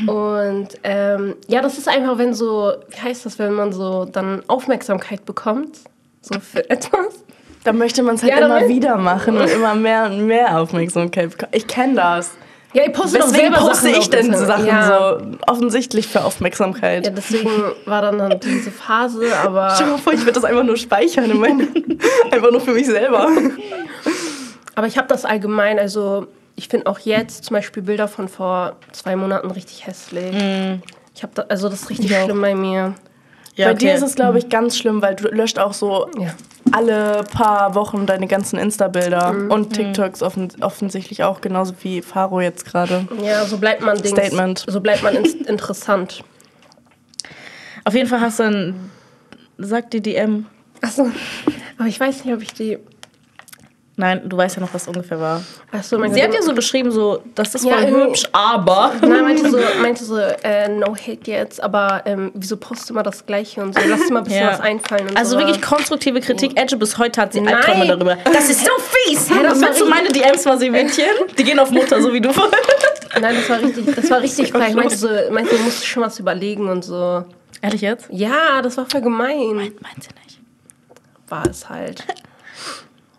Und ähm, ja, das ist einfach, wenn so, wie heißt das, wenn man so dann Aufmerksamkeit bekommt, so für etwas. Da möchte man es halt Ja, immer dann- wieder machen und immer mehr und mehr Aufmerksamkeit bekommen. Ich kenne das. Ja, ich poste doch Weswegen selber poste Sachen ich denn Instagram. Sachen ja. so offensichtlich für Aufmerksamkeit? Ja, deswegen war dann, dann diese Phase, aber Stell dir mal vor, ich würde das einfach nur speichern in meinen, einfach nur für mich selber. Aber ich habe das allgemein, also ich finde auch jetzt zum Beispiel Bilder von vor zwei Monaten richtig hässlich. Ich habe da, also das ist richtig Ich auch. schlimm bei mir. Ja, Bei dir okay. ist es, glaube ich, ganz schlimm, weil du löscht auch so Ja. alle paar Wochen deine ganzen Insta-Bilder und TikToks offen offensichtlich auch, genauso wie Faro jetzt gerade. Ja, so bleibt man Dings, Statement. So bleibt man ins- interessant. Auf jeden Fall hast du ein. Sag die DM. Achso, aber ich weiß nicht, ob ich die. Nein, du weißt ja noch, was ungefähr war. Achso, mein Sie Gott. hat ja so geschrieben, so, das ist Ja, voll irgendwie- hübsch, aber. Nein, meinte so, meinte so äh, no hate jetzt, aber ähm, wieso postest du immer das Gleiche und so? Lass dir mal ein bisschen Ja. was einfallen und Also so. wirklich konstruktive Kritik. Edge bis heute hat sie Nein. Albträume darüber. Das ist so fies. Ja, das war Willst du richtig- meine DMs mal sehen, Mädchen? Die gehen auf Mutter, so wie du. Nein, das war richtig, das war richtig frei. Ich meinte so, meinte, du musst schon was überlegen und so. Ehrlich jetzt? Ja, das war voll gemein. Meint sie nicht. War es halt.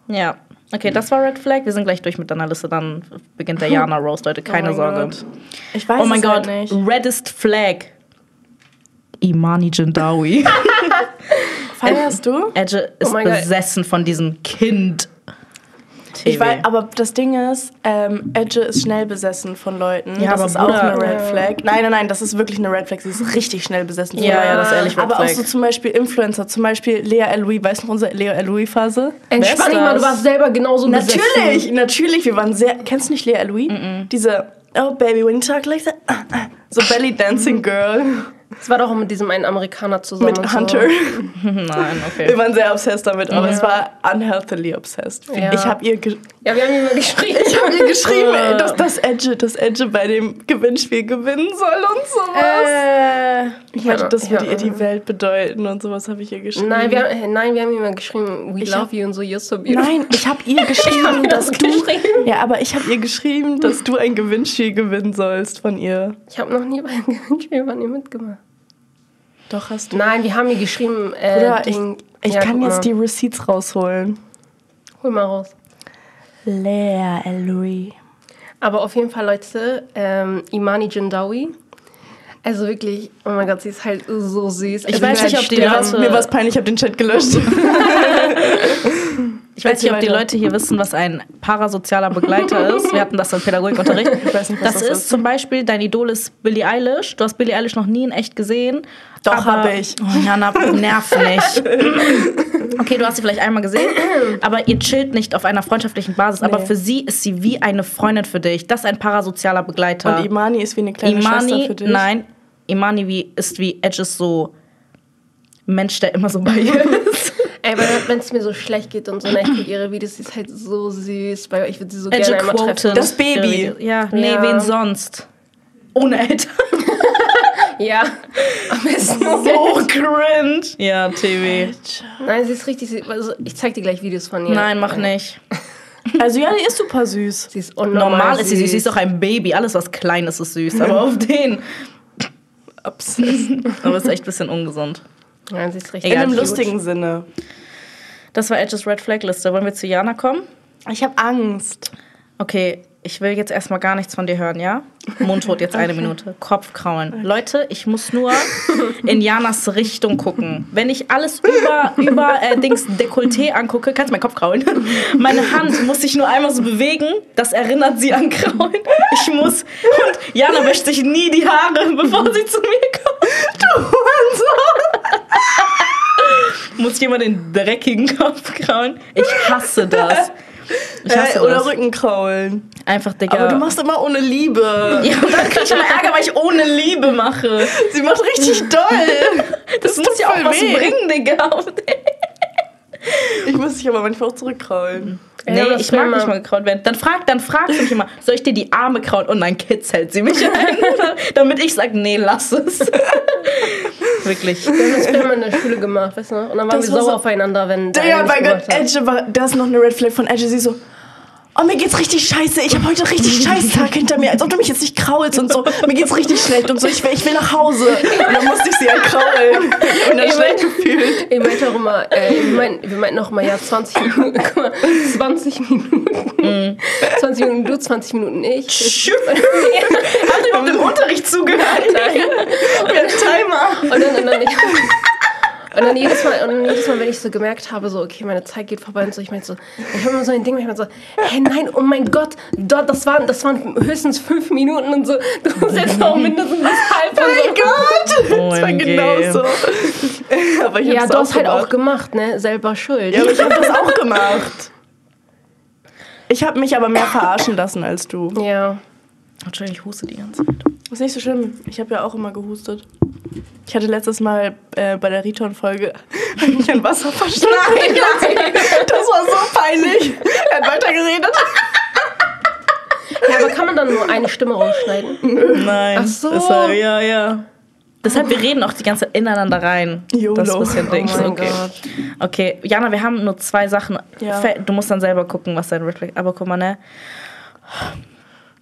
Ja. Okay, das war Red Flag. Wir sind gleich durch mit deiner Liste. Dann beginnt der Jana Roast, Leute. Keine mein Sorge. Gott. Ich weiß Oh mein es halt Gott. nicht. Reddest Flag. Imani Jindawi. Feierst du? Edge ist Oh mein Gott. besessen von diesem Kind. Ich TV. weiß, aber das Ding ist, ähm, Edge ist schnell besessen von Leuten. Ja, das aber ist auch Bruder- eine Red Flag. Nein, nein, nein, das ist wirklich eine Red Flag. Sie ist richtig schnell besessen von Ja, Leuten. ja, das ist ehrlich Red Aber auch so zum Beispiel Influencer, zum Beispiel Lea Eloui. Weißt du noch unsere Lea Eloui-Phase? Entspann dich mal, du warst selber genauso Natürlich, besessen. natürlich. Wir waren sehr. Kennst du nicht Lea Eloui? Diese, oh baby, when you talk like that. ah, ah. So Belly Dancing Girl Es war doch auch mit diesem einen Amerikaner zusammen. mit und so. Hunter. Nein, Wir okay. waren sehr obsessed damit, aber Ja. es war unhealthily obsessed. Ja. Ich habe ihr, Ja, wir haben mal geschrieben. ich hab ihr geschrieben, ey, dass das Edge, das Edge bei dem Gewinnspiel gewinnen soll und sowas. Äh, ich meinte, ja, das würde ja. ihr die Welt bedeuten und sowas habe ich ihr geschrieben. Nein, wir, haben- nein, wir haben ihm mal geschrieben, we Ich love hab- you und so, you're so beautiful. Nein, ich habe ihr geschrieben, dass das du. geschrieben. Ja, aber ich habe ihr geschrieben, dass du ein Gewinnspiel gewinnen sollst von ihr. Ich habe noch nie bei einem Gewinnspiel von ihr mitgemacht. Doch hast du. Nein, wir haben ihr geschrieben, äh, Oder ich, Ding- ich Ja, kann jetzt mal. die Receipts rausholen. Hol mal raus. Lea Eloui. Aber auf jeden Fall, Leute, ähm, Imani Jindawi. Also wirklich, oh mein Gott, sie ist halt so süß. Ich also weiß nicht, ob die. Leute- Mir war es peinlich, ich habe den Chat gelöscht. ich weiß nicht, ob die. Leute hier wissen, was ein parasozialer Begleiter ist. Wir hatten das im Pädagogikunterricht. Ich weiß nicht, was Das, das ist ist. zum Beispiel, dein Idol ist Billie Eilish. Du hast Billie Eilish noch nie in echt gesehen. Doch, aber- hab ich. Oh, Jana, nerv nicht. Okay, du hast sie vielleicht einmal gesehen, aber ihr chillt nicht auf einer freundschaftlichen Basis. Aber Nee. für sie ist sie wie eine Freundin für dich. Das ist ein parasozialer Begleiter. Und Imani ist wie eine kleine Schwester Imani, für dich. nein, Imani wie, ist wie Edge ist so Mensch, der immer so bei ihr ist. Ey, wenn es mir so schlecht geht und so, ne, ich gucke ihre Videos, sie ist halt so süß. Weil ich würde sie so Edge gerne einmal treffen. Das Baby. Ja, nee, Ja. wen sonst? Ohne Eltern. Ja, am besten. So cringe. Ja, TV. Nein, sie ist richtig süß. Also, ich zeig dir gleich Videos von ihr. Nein, mach nicht. Also ja, die ist super süß. Sie ist unnormal Normal ist sie süß. Sie ist doch ein Baby. Alles, was klein ist, ist süß. Aber auf den. Obsessed. Aber ist echt ein bisschen ungesund. Nein, sie ist richtig In einem lustigen Sinne. Das war Edges Red Flag Liste. Wollen wir zu Jana kommen? Ich habe Angst. Okay, Ich will jetzt erstmal gar nichts von dir hören, ja? Mundtot jetzt eine Minute. Kopfkraulen. Leute, ich muss nur in Janas Richtung gucken. Wenn ich alles über, über äh, Dings Dekolleté angucke, kannst du meinen Kopf kraulen. Meine Hand muss sich nur einmal so bewegen. Das erinnert sie an Kraulen. Ich muss. Und Jana wäscht sich nie die Haare, bevor sie zu mir kommt. Du Hurensohn! Muss jemand den dreckigen Kopf kraulen? Ich hasse das. Ich hasse Äh, oder das. Rückenkraulen. Einfach, Digga. Aber du machst immer ohne Liebe. ja, und dann krieg ich immer Ärger, weil ich ohne Liebe mache. Sie macht richtig doll. Das, muss tut ja auch was weh. bringen, Digga. Ich muss dich aber manchmal auch zurückkraulen. Nee, Ja, ich mag will nicht mal gekraut werden. Dann fragt dann fragt sie mich immer, soll ich dir die Arme krauen? Und dann kitzelt sie mich ein, damit ich sage, nee, lass es. Wirklich. Wir haben das früher in der Schule gemacht, weißt du? Und dann waren Das wir sauer so- aufeinander, wenn der Ja, nicht Gott. Edge war, da ist noch eine Red Flag von Edge. Sie so, oh, mir geht's richtig scheiße. Ich habe heute richtig scheiß Tag hinter mir. Als ob du mich jetzt nicht kraulst und so. Mir geht's richtig schlecht und so. Ich will, ich will nach Hause. Und dann musste ich sie halt kraulen. Ich bin dann Ich schlecht mein- gefühlt. Ich meinte auch immer, äh, wir, meinten, wir meinten auch immer, ja, 20 Minuten, guck mal, 20 Minuten. 20 Minuten du, 20 Minuten ich. Hast du überhaupt im Unterricht zugehört? Der Timer. Und dann, und dann, ich, und dann jedes Mal, und dann jedes Mal, wenn ich so gemerkt habe, so, okay, meine Zeit geht vorbei und so, ich meinte so, ich habe immer so ein Ding, manchmal so, hey, nein, oh mein Gott, dort, das waren, das waren höchstens fünf Minuten und so, du musst jetzt noch mindestens bis halb so. Mein Gott. Das war genauso. Aber ich Ja, du hast halt auch gemacht. gemacht, ne, selber schuld. Ja, aber ich habe das auch gemacht. Ich habe mich aber mehr verarschen lassen als du. Ja. Entschuldigung, ich huste die ganze Zeit. Ist nicht so schlimm. Ich habe ja auch immer gehustet. Ich hatte letztes Mal äh, bei der Riton-Folge mich an Wasser verschluckt. Nein, nein. Das war so peinlich. Er hat weitergeredet. ja, aber kann man dann nur eine Stimme rausschneiden? Nein. Ach so. Deshalb, ja, ja. Deshalb, wir reden auch die ganze Zeit ineinander rein. YOLO. Das ist ein bisschen Oh Dings. mein okay. Gott. Okay, Jana, wir haben nur zwei Sachen. Ja. Du musst dann selber gucken, was dein Red Flag Aber guck mal, ne?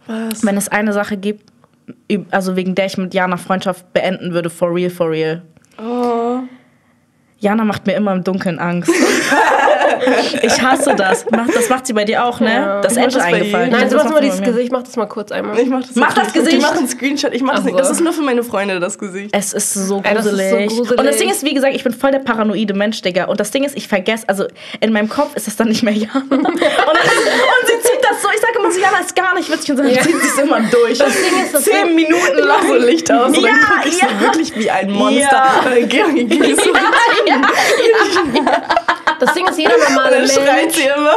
Was? Wenn es eine Sache gibt, also wegen der ich mit Jana Freundschaft beenden würde, for real, for real. Oh. Jana macht mir immer im Dunkeln Angst. ich hasse das. Macht- Das macht sie bei dir auch, ne? Ja. Das mach Edge das bei eingefallen. Nein, Das du machst macht mal sie dieses. Gesicht, mach das mal kurz einmal. Ich mach das Mach das. Gesicht. Ich mach einen Screenshot. Ich mach das Ach nicht. so. Das ist nur für meine Freunde, das Gesicht. Es ist so Ey, das ist so gruselig. gruselig. Und das Ding ist, wie gesagt, ich bin voll der paranoide Mensch, Digga. Und das Ding ist, ich vergesse, also in meinem Kopf ist das dann nicht mehr Jana. und, das, und sie zieht das so, ich sage immer so, Jana ist gar nicht witzig. Und dann Ja. zieht sie es immer durch. Das Ding ist, das Zehn Ding- Minuten Mach lang. so Licht aus und Ja, dann guck ich ja. so wirklich wie ein Monster. Ja. Und dann geh- geh ich so Das Ding ist, jeder normale dann schreit Mensch, sie immer.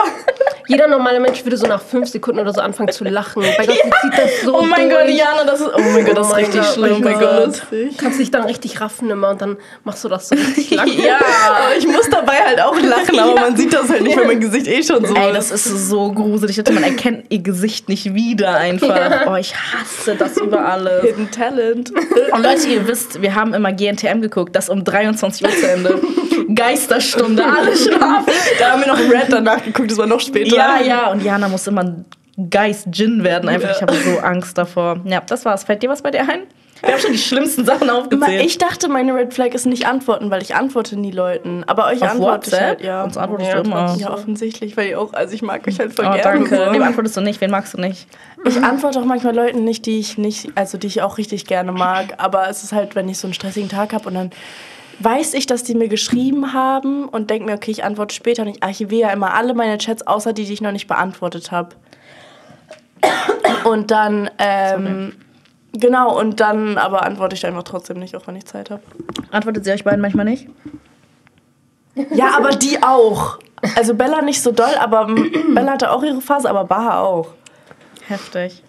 jeder normale Mensch würde so nach fünf Sekunden oder so anfangen zu lachen. Bei Gott, sie zieht das so Oh mein durch. Gott, Jana, das ist, oh mein Gott, das Oh ist richtig Gott, schlimm. oh mein Gott. Lustig. Du kannst dich dann richtig raffen immer und dann machst du das so richtig lang. Ja. Aber ich muss dabei halt auch lachen, aber man sieht das halt nicht, weil mein Gesicht eh schon so Ey, das ist so gruselig. Man erkennt ihr Gesicht nicht wieder einfach. Oh, ich hasse das über alles. Hidden Talent. Und Leute, ihr wisst, wir haben immer GNTM geguckt, das um 23 Uhr zu Ende. Geisterstunde, alle schlafen. Da haben wir noch Red danach geguckt, das war noch später. Ja, ja, und Jana muss immer Geist Djinn werden. Einfach, ich habe so Angst davor. Ja, das war's. Fällt dir was bei dir ein? Wir haben schon die schlimmsten Sachen aufgezählt. Ich dachte, meine Red Flag ist nicht antworten, weil ich antworte nie Leuten. Aber euch Auf antworte ich WhatsApp? halt, ja. Uns antwortest Ja, du immer. Ja, offensichtlich, weil ich auch, also ich mag euch halt voll Oh, gerne. danke. Wem antwortest du nicht? Wen magst du nicht? Ich antworte auch manchmal Leuten nicht, die ich nicht, also die ich auch richtig gerne mag. Aber es ist halt, wenn ich so einen stressigen Tag habe und dann weiß ich, dass die mir geschrieben haben und denke mir, okay, ich antworte später und ich archiviere ja immer alle meine Chats, außer die, die ich noch nicht beantwortet habe. Und dann, ähm, genau, und dann aber antworte ich einfach trotzdem nicht, auch wenn ich Zeit habe. Antwortet sie euch beiden manchmal nicht? Ja, aber die auch. Also Bella nicht so doll, aber Bella hatte auch ihre Phase, aber Baha auch. Heftig.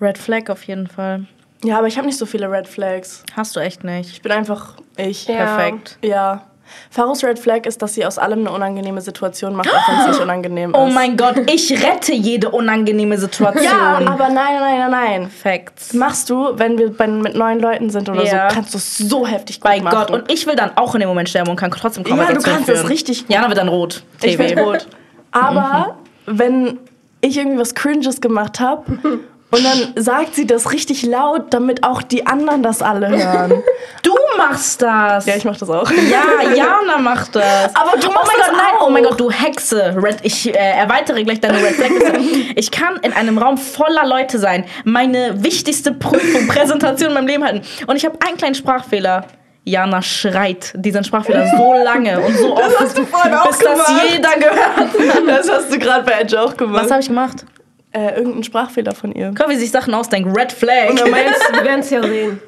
Red Flag auf jeden Fall. Ja, aber ich habe nicht so viele Red Flags. Hast du echt nicht. Ich bin einfach ich. Ja. Perfekt. Ja. Faros Red Flag ist, dass sie aus allem eine unangenehme Situation macht, auch wenn es nicht unangenehm ist. Oh mein Gott, ich rette jede unangenehme Situation. Ja, aber nein, nein, nein, nein. Facts. Machst du, wenn wir bei, mit neuen Leuten sind oder Ja. so, kannst du es so heftig gut Bei machen. Gott. Und ich will dann auch in dem Moment sterben und kann trotzdem Ja, du kannst führen. das richtig gut. Jana wird dann rot. ich TV. bin rot. Aber wenn ich irgendwie was Cringes gemacht habe Und dann sagt sie das richtig laut, damit auch die anderen das alle hören. Du machst das. ja, ich mach das auch. Ja, Jana macht das. Aber du oh machst mein das Gott, nein, auch. oh mein Gott, du Hexe. Red, ich äh, erweitere gleich deine Red Flag. Ich kann in einem Raum voller Leute sein, meine wichtigste Prüfung, Präsentation in meinem Leben halten. Und ich habe einen kleinen Sprachfehler. Jana schreit diesen Sprachfehler so lange und so oft, hast du bis das gemacht. jeder gehört. Das hast du gerade bei Edge auch gemacht. Was habe ich gemacht? Äh, irgendein Sprachfehler von ihr. Guck, wie sich Sachen ausdenken. Red Flag. Wir werden es ja sehen.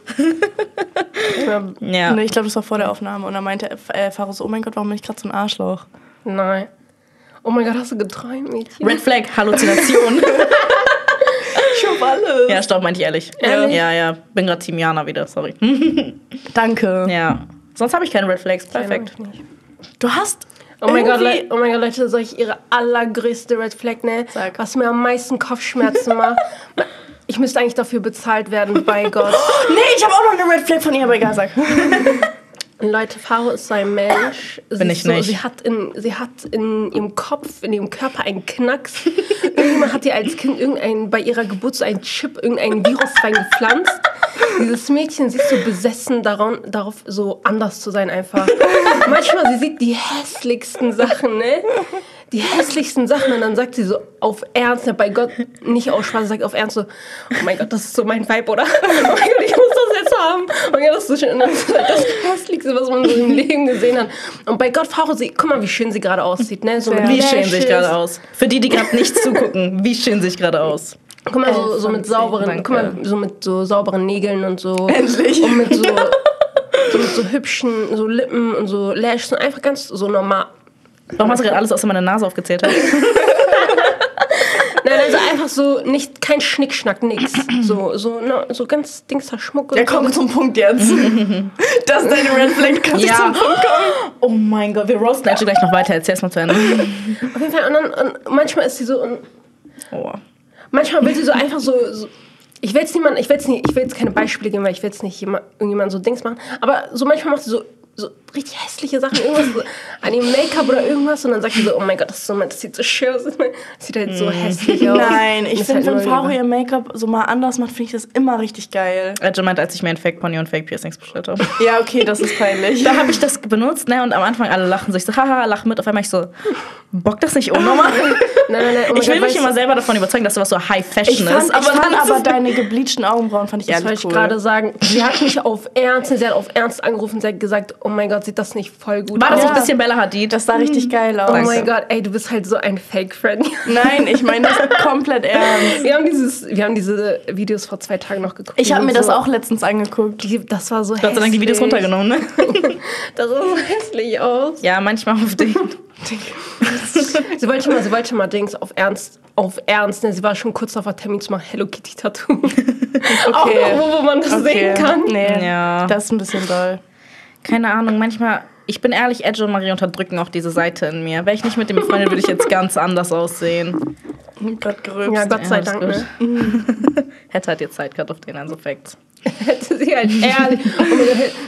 Ja. Nee, ich glaube, das war vor der Aufnahme. Und dann meinte äh, Faro so, oh mein Gott, warum bin ich gerade so ein Arschloch? Nein. Oh mein Gott, hast du geträumt, Mädchen? Red Flag, Halluzination. Ich hab alles. ja, stopp, meinte ich ehrlich. Ehrlich? Ja, ja. Bin gerade Team Jana wieder, sorry. Danke. Ja. Sonst habe ich keine Red Flags. Perfekt. Nein, nicht. Du hast. Oh mein, Gott, Le oh mein Gott, Leute, soll ich ihre allergrößte Red Flag nennen? Sag. Was mir am meisten Kopfschmerzen macht. Ich müsste eigentlich dafür bezahlt werden, bei Gott. Nee, ich habe auch noch eine Red Flag von ihr, aber egal, sag. Und Leute, Faro ist so ein Mensch. Sie Bin ich so, nicht. Sie hat, in, sie hat in ihrem Kopf, in ihrem Körper einen Knacks. Irgendjemand hat ihr als Kind irgendein, bei ihrer Geburt so einen Chip, irgendein Virus reingepflanzt. Dieses Mädchen, sie ist so besessen daran, darauf, so anders zu sein einfach. Manchmal, sie sieht die hässlichsten Sachen, ne? Die hässlichsten Sachen und dann sagt sie so auf Ernst, ne, bei Gott, nicht aus Spaß, sie sagt auf Ernst so, oh mein Gott, das ist so mein Vibe, oder? Oh mein Gott, ich haben. Oh mein Gott, das ist so schön. Und das das Hässlichste, was man so im Leben gesehen hat. Und bei Gott, Frau, sie, guck mal, wie schön sie gerade aussieht, ne? So Wie schön sich Lashes. gerade aus. Für die, die gerade nicht zugucken, wie schön sich gerade aus. Guck mal, so, so mit sauberen, Danke. guck mal, so mit so sauberen Nägeln und so. Endlich. Und mit so, so mit so hübschen, so Lippen und so Lashes und einfach ganz so normal. Warum hast du gerade alles außer meiner Nase aufgezählt? Also einfach so, nicht, kein Schnickschnack, nix. So, so, na, so ganz dingster Schmuck und Ja, komm zum Punkt jetzt. das ist deine Red Flag, kannst Ja. zum Punkt kommen. Oh mein Gott, wir roasten Edge gleich noch weiter. Erzähl's mal zu Ende. Auf jeden Fall, und dann, und manchmal ist sie so, und Oh. manchmal will sie so einfach so, so ich will jetzt niemand, ich will jetzt nicht, ich will jetzt keine Beispiele geben, weil ich will jetzt nicht jemand, irgendjemand so Dings machen, aber so manchmal macht sie so, so richtig hässliche Sachen, irgendwas so an ihrem Make-up oder irgendwas und dann sagt sie so, oh mein Gott, das, ist so, das sieht so schön aus, das sieht halt so hässlich aus. Nein, ich finde, halt wenn Faro ihr Make-up so mal anders macht, finde ich das immer richtig geil. Edge meint, als ich mir ein Fake Pony und Fake Piercings bestellt habe. Ja, okay, das ist peinlich. Da habe ich das benutzt, ne? Und am Anfang alle lachen sich so, haha, lach mit. Auf einmal ich so, bock das nicht unnormal? Nein, nein, nein, oh ich will Gott, mich immer du, selber davon überzeugen, dass sowas so High Ich Fashion fand, ist. ich Aber fand dann ist aber deine gebleachten Augenbrauen fand ich Das wollte ich gerade sagen. Sie hat mich auf Ernst, sie hat auf Ernst angerufen, sie hat gesagt, oh mein Gott, sieht das nicht voll gut war das aus. so ein bisschen Bella Hadid? Das sah richtig geil aus. Oh mein Gott, ey, du bist halt so ein Fake-Friend. Nein, ich meine das komplett ernst. Wir haben, dieses, wir haben diese Videos vor zwei Tagen noch geguckt. Ich habe mir das so, auch letztens angeguckt. Die, das war so Gott sei Dank die Videos hässlich. runtergenommen, ne? Das sah so hässlich aus. Ja, manchmal auf den. Sie wollte mal, sie wollte mal Dings auf Ernst, auf Ernst, ne? Sie war schon kurz auf Termin zu machen, Hello Kitty Tattoo. Auch wo, wo man das sehen kann. Nee, Ja. das ist ein bisschen doll. Keine Ahnung, manchmal. Ich bin ehrlich, Edge und Marie unterdrücken auch diese Seite in mir. Wäre ich nicht mit dem befreundet, würde ich jetzt ganz anders aussehen. Gott gerübst. Ja, Gott sei Ja, Dank, ne? Hätte halt jetzt Zeit gehabt auf den Facts. Hätte sie halt ehrlich.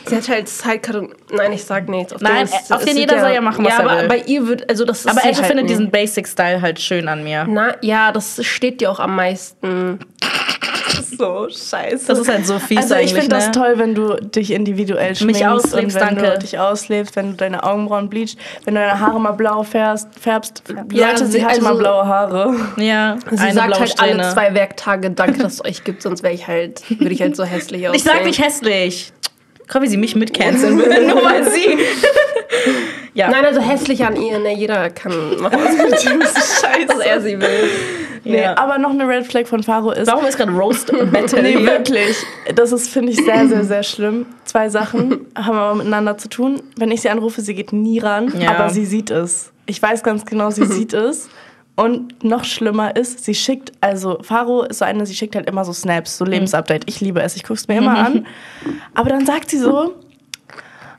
Sie hat halt Sidecut und. Nein, ich sag nichts. Auf Nein, den ist- auf den jeder soll ja machen, was ja, er aber will. bei ihr wird, also das ist Aber Edge halt findet nicht. diesen Basic-Style halt schön an mir. Na, ja, das steht dir auch am meisten. so scheiße. Das ist halt so fies also ich finde das ne? toll, wenn du dich individuell schminkst auslebst, und wenn danke. du dich auslebst, wenn du deine Augenbrauen bleachst, wenn du deine Haare mal blau färbst. färbst. Ja, Leute, sie sie- hatte also- mal blaue Haare. Ja, Sie eine sagt halt alle zwei Werktage, danke, dass es euch gibt, sonst wäre ich halt, würde ich halt so hässlich aussehen. Ich sag nicht hässlich. Guck, wie sie mich mitcanceln will, nur weil sie. ja. Nein, also hässlich an ihr, ne? Jeder kann machen, was mit ihm Scheiße, was er sie will. Nee, Ja. aber noch eine Red Flag von Faro ist. Warum ist gerade Roast Battle? Nee, wirklich. Das ist, finde ich, sehr, sehr, sehr schlimm. Zwei Sachen haben aber miteinander zu tun. Wenn ich sie anrufe, sie geht nie ran, Ja. aber sie sieht es. Ich weiß ganz genau, sie sieht es. Und noch schlimmer ist, sie schickt, also Faro ist so eine, sie schickt halt immer so Snaps, so Lebensupdate. Ich liebe es, ich gucke es mir immer an. Aber dann sagt sie so,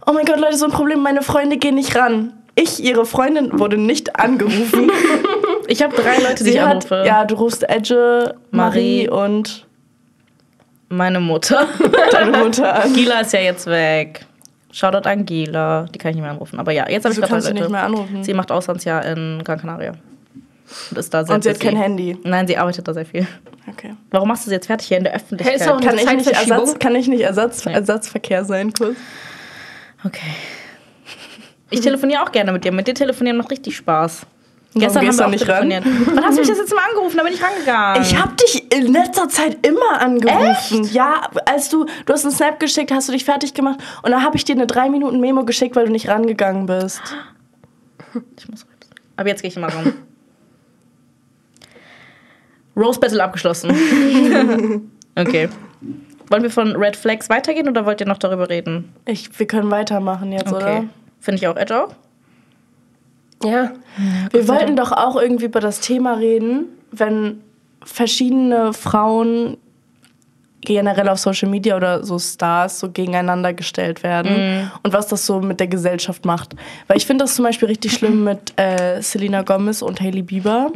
oh mein Gott, Leute, so ein Problem, meine Freunde gehen nicht ran. Ich, ihre Freundin, wurde nicht angerufen. Ich habe drei Leute, die Sie ich hat, anrufe. ja, du rufst Edge, Marie, Marie. und Meine Mutter. deine Mutter an. Gila ist ja jetzt weg. Shoutout an Gila. Die kann ich nicht mehr anrufen. Aber ja, jetzt habe ich gerade Leute. nicht mehr anrufen? Sie macht Auslandsjahr in Gran Canaria. Und ist da sehr Und sie hat kein Handy. Nein, sie arbeitet da sehr viel. Okay. Warum machst du sie jetzt fertig hier in der Öffentlichkeit? Hey, ist auch Kann ich, nicht. Ersatz, kann ich nicht Ersatz. Ersatzverkehr sein, kurz? Okay. Ich telefoniere auch gerne mit dir. Mit dir telefonieren macht richtig Spaß. Gestern haben wir auch nicht ran? telefoniert. Wann hast du mich das jetzt mal angerufen? Da bin ich rangegangen. Ich habe dich in letzter Zeit immer angerufen. Ja, als du, du hast einen Snap geschickt, hast du dich fertig gemacht und dann habe ich dir eine 3 Minuten Memo geschickt, weil du nicht rangegangen bist. Ich muss rülpsen. Aber jetzt gehe ich mal ran. Rose Battle abgeschlossen. okay. Wollen wir von Red Flags weitergehen oder wollt ihr noch darüber reden? Ich, wir können weitermachen jetzt, oder? Finde ich auch. Edge auch? Ja. Wir wollten doch auch irgendwie über das Thema reden, wenn verschiedene Frauen generell auf Social Media oder so Stars so gegeneinander gestellt werden und was das so mit der Gesellschaft macht. Weil ich finde das zum Beispiel richtig schlimm mit äh, Selena Gomez und Hailey Bieber,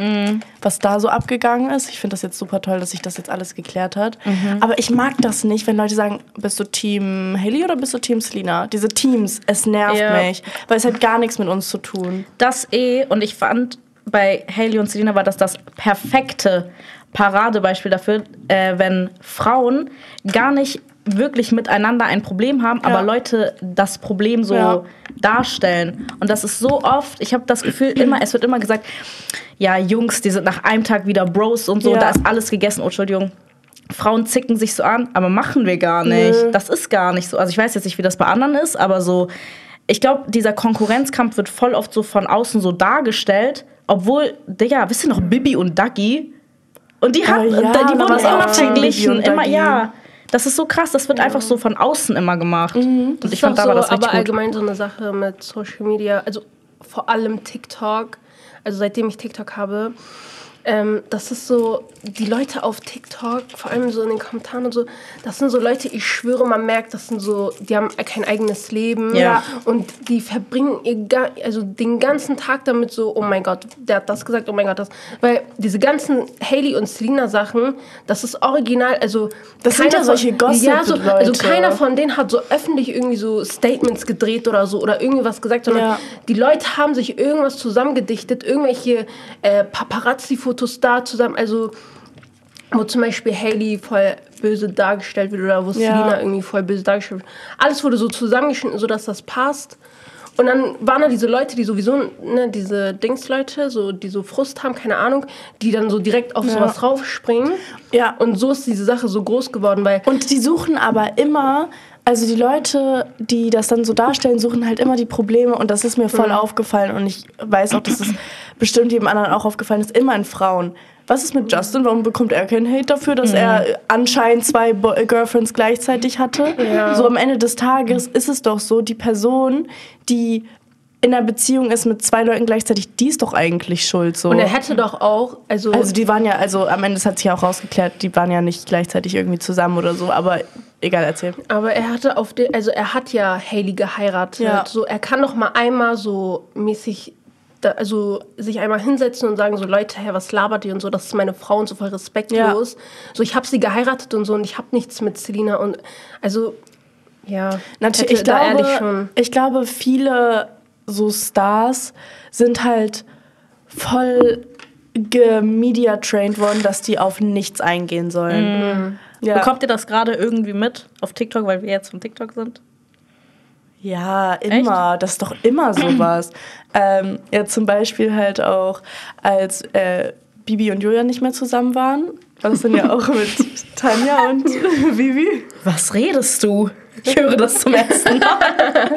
was da so abgegangen ist. Ich finde das jetzt super toll, dass sich das jetzt alles geklärt hat. Aber ich mag das nicht, wenn Leute sagen, bist du Team Hailey oder bist du Team Selena? Diese Teams, es nervt Ja. mich, weil es hat gar nichts mit uns zu tun. Das eh. Und ich fand, bei Hailey und Selena war das das perfekte Paradebeispiel dafür, äh, wenn Frauen gar nicht wirklich miteinander ein Problem haben, aber Leute das Problem so Ja. darstellen. Und das ist so oft, ich habe das Gefühl, immer, es wird immer gesagt, ja, Jungs, die sind nach einem Tag wieder Bros und so, Ja. da ist alles gegessen. Oh, Entschuldigung. Frauen zicken sich so an, aber machen wir gar nicht. Nö. Das ist gar nicht so. Also ich weiß jetzt nicht, wie das bei anderen ist, aber so, ich glaube, dieser Konkurrenzkampf wird voll oft so von außen so dargestellt, obwohl, Digga, wisst ihr noch Bibi und Dagi? Und die, hat, Oh ja, die wurden immer verglichen, und immer, ja. Das ist so krass, das wird einfach so von außen immer gemacht. Und Das ich fand, da war so, das richtig aber gut. allgemein so eine Sache mit Social Media, also vor allem TikTok, also seitdem ich TikTok habe, ähm, das ist so, die Leute auf TikTok, vor allem so in den Kommentaren und so, das sind so Leute, ich schwöre, man merkt, das sind so, die haben kein eigenes Leben Ja. und die verbringen ihr, also den ganzen Tag damit so, oh mein Gott, der hat das gesagt, oh mein Gott, das, weil diese ganzen Hailey und Selena Sachen, das ist original, also Das sind ja solche von- ja, so, also Gossip-Leute. keiner von denen hat so öffentlich irgendwie so Statements gedreht oder so oder irgendwie was gesagt, sondern Ja. die Leute haben sich irgendwas zusammengedichtet, irgendwelche äh, Paparazzi-Fotos da zusammen, also wo zum Beispiel Hailey voll böse dargestellt wird oder wo Ja. Selena irgendwie voll böse dargestellt wird. Alles wurde so zusammengeschnitten, sodass das passt. Und dann waren da diese Leute, die sowieso, ne, diese Dingsleute, so, die so Frust haben, keine Ahnung, die dann so direkt auf sowas raufspringen. Ja. Und so ist diese Sache so groß geworden, weil Und die suchen aber immer, also die Leute, die das dann so darstellen, suchen halt immer die Probleme und das ist mir voll aufgefallen und ich weiß auch, dass es bestimmt jedem anderen auch aufgefallen ist, immer in Frauen. Was ist mit Justin? Warum bekommt er keinen Hate dafür, dass er anscheinend zwei Bo Girlfriends gleichzeitig hatte? So am Ende des Tages ist es doch so, die Person, die in einer Beziehung ist mit zwei Leuten gleichzeitig, die ist doch eigentlich schuld. So. Und er hätte doch auch, also, Also die waren ja, also am Ende hat sich ja auch rausgeklärt, die waren ja nicht gleichzeitig irgendwie zusammen oder so, aber egal, erzähl. aber er hatte auf den, also er hat ja Haley geheiratet. Ja. So, er kann doch mal einmal so mäßig, da, also sich einmal hinsetzen und sagen so, Leute, hä, was labert ihr und so, das ist meine Frau und so voll respektlos. So, ich habe sie geheiratet und so und ich habe nichts mit Selina und also, ja. Natürlich, ich da ehrlich glaube, schon. ich glaube, viele so Stars sind halt voll gemedia-trained worden, dass die auf nichts eingehen sollen. Ja. Bekommt ihr das gerade irgendwie mit auf TikTok, weil wir jetzt von TikTok sind? Ja, immer. Das ist doch immer sowas. ähm, ja, zum Beispiel halt auch, als äh, Bibi und Julia nicht mehr zusammen waren. War das dann ja auch mit Tanja und Bibi? Was redest du? Ich höre das zum ersten Mal.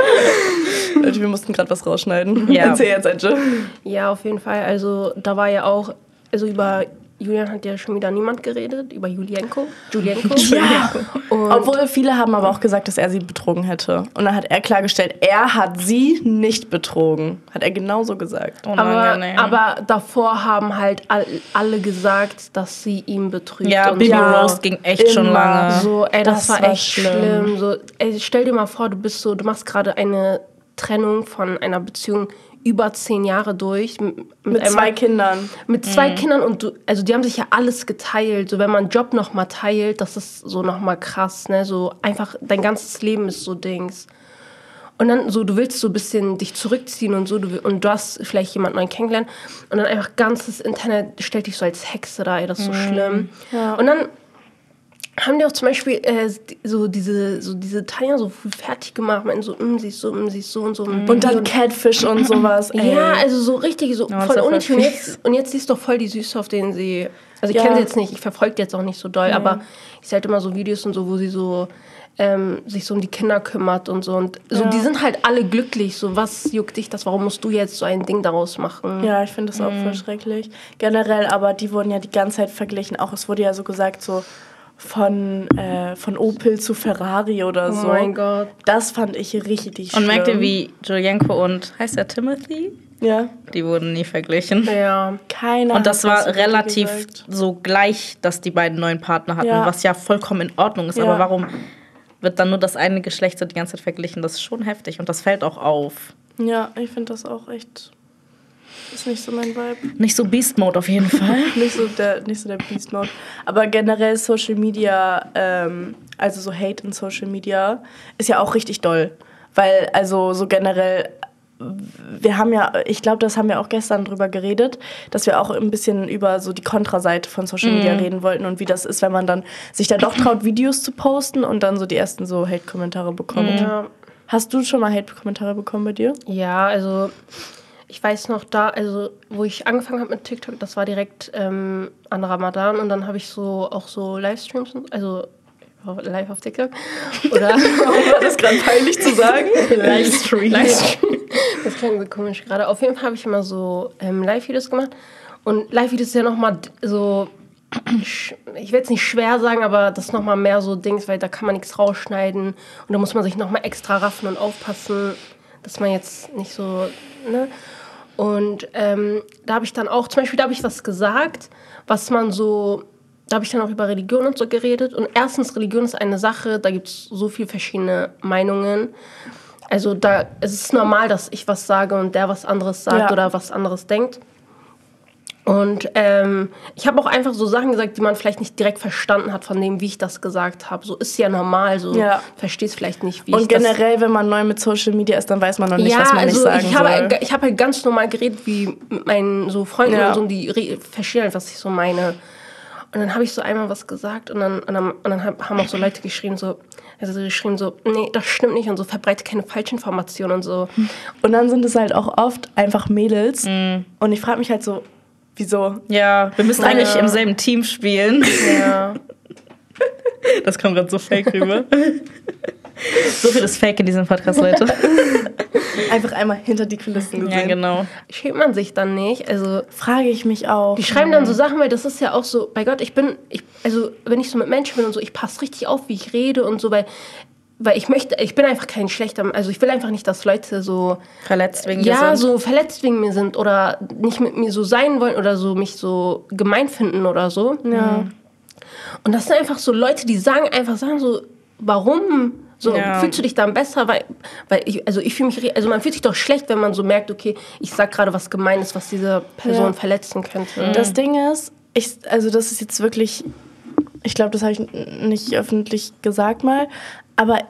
Wir mussten gerade was rausschneiden. Ja. Erzähl jetzt, Angel. Ja, auf jeden Fall. Also da war ja auch, also über Julian hat ja schon wieder niemand geredet, über Julienko. Julienko. Ja. Und Obwohl viele haben aber auch gesagt, dass er sie betrogen hätte. Und dann hat er klargestellt, er hat sie nicht betrogen. Hat er genauso gesagt. aber, Unangenehm. aber davor haben halt all, alle gesagt, dass sie ihn betrügt. ja, so. Ja. Roast ging echt schon lange. So, ey, das, Das war war echt schlimm. schlimm. So, ey, stell dir mal vor, du bist so, du machst gerade eine Trennung von einer Beziehung über zehn Jahre durch. Mit, Mit zwei Kindern. Mit zwei Kindern und du, also die haben sich ja alles geteilt. So wenn man Job noch mal teilt, das ist so noch mal krass, ne? So einfach dein ganzes Leben ist so Dings. Und dann so, du willst so ein bisschen dich zurückziehen und so, du, und du hast vielleicht jemanden neu kennengelernt und dann einfach ganzes Internet stellt dich so als Hexe da, ey, das ist so schlimm. Und dann haben die auch zum Beispiel äh, so diese, so diese Tanja so fertig gemacht, meinten so, mm, sie ist so, mm, sie ist so und so. Und dann Catfish und sowas. Ey. Ja, also so richtig, so Ja, voll unnötig. Und jetzt, und jetzt siehst du doch voll die Süße, auf denen sie. Also ich Ja. kenne sie jetzt nicht, ich verfolge jetzt auch nicht so doll, aber ich sehe halt immer so Videos und so, wo sie so ähm, sich so um die Kinder kümmert und so. Und so, Ja. die sind halt alle glücklich. So, was juckt dich das? Warum musst du jetzt so ein Ding daraus machen? Ja, ich finde das auch Mhm. voll schrecklich. Generell, aber die wurden ja die ganze Zeit verglichen. Auch es wurde ja so gesagt, so von, äh, von Opel zu Ferrari oder Oh so. mein Gott. Das fand ich richtig schlimm. Und merkt ihr, wie Julienko und, heißt der Timothy? Ja, Die wurden nie verglichen. Ja. keiner Und das war relativ gesagt. so gleich, dass die beiden neuen Partner hatten, Ja. was ja vollkommen in Ordnung ist. Ja. Aber warum wird dann nur das eine Geschlecht so die ganze Zeit verglichen? Das ist schon heftig und das fällt auch auf. Ja, ich finde das auch echt. Ist nicht so mein Vibe. Nicht so Beast Mode auf jeden Fall. nicht so der, nicht so der Beast Mode. Aber generell Social Media, ähm, also so Hate in Social Media, ist ja auch richtig doll. Weil, also so generell, wir haben ja, ich glaube, das haben wir auch gestern drüber geredet, dass wir auch ein bisschen über so die Kontraseite von Social Media reden wollten und wie das ist, wenn man dann sich da doch traut, Videos zu posten und dann so die ersten so Hate-Kommentare bekommt. Ja. Hast du schon mal Hate-Kommentare bekommen bei dir? Ja, also ich weiß noch da, also wo ich angefangen habe mit TikTok, das war direkt ähm, an Ramadan und dann habe ich so auch so Livestreams, und- also live auf TikTok oder War das gerade peinlich zu sagen? Livestream. das klang so komisch gerade. Auf jeden Fall habe ich immer so ähm, Live-Videos gemacht und Live-Videos ist ja nochmal so ich will jetzt nicht schwer sagen, aber das ist nochmal mehr so Dings, weil da kann man nichts rausschneiden und da muss man sich nochmal extra raffen und aufpassen, dass man jetzt nicht so, ne? Und ähm, da habe ich dann auch, zum Beispiel, da habe ich was gesagt, was man so, da habe ich dann auch über Religion und so geredet. Und erstens, Religion ist eine Sache, da gibt es so viele verschiedene Meinungen. Also da es ist normal, dass ich was sage und der was anderes sagt Ja. oder was anderes denkt. Und ähm, ich habe auch einfach so Sachen gesagt, die man vielleicht nicht direkt verstanden hat von dem, wie ich das gesagt habe. So ist ja normal, so Ja. verstehst vielleicht nicht, wie Und ich das generell, wenn man neu mit Social Media ist, dann weiß man noch nicht, ja, was man also nicht sagen ich habe, soll. ich habe halt ganz normal geredet, wie mit meinen so Freunden Ja. und so, und die verstehen halt, was ich so meine. Und dann habe ich so einmal was gesagt und dann, und dann, und dann hab- haben auch so Leute geschrieben, so, also so geschrieben, so, nee, das stimmt nicht und so, verbreite keine Falschinformationen und so. Und dann sind es halt auch oft einfach Mädels. Mhm. Und ich frage mich halt so, wieso? Ja, wir müssen eigentlich im selben Team spielen. Ja. Das kommt gerade so fake rüber. so viel ist fake in diesem Podcast, Leute. Einfach einmal hinter die Kulissen gesehen. Ja, genau. Schämt man sich dann nicht? Also, Frage ich mich auch. die schreiben dann so Sachen, weil das ist ja auch so, bei Gott, ich bin, ich, also wenn ich so mit Menschen bin und so, ich passe richtig auf, wie ich rede und so, weil, weil ich möchte, ich bin einfach kein schlechter, also ich will einfach nicht, dass Leute so Verletzt wegen ja, sind. so verletzt wegen mir sind oder nicht mit mir so sein wollen oder so mich so gemein finden oder so. Ja. Und das sind einfach so Leute, die sagen einfach sagen so, warum? So Ja. fühlst du dich dann besser, weil, weil ich, also ich fühle mich, also man fühlt sich doch schlecht, wenn man so merkt, okay, ich sag gerade was Gemeines, was diese Person Ja. verletzen könnte. Das Ding ist, ich, also das ist jetzt wirklich, ich glaube, das habe ich nicht öffentlich gesagt mal, aber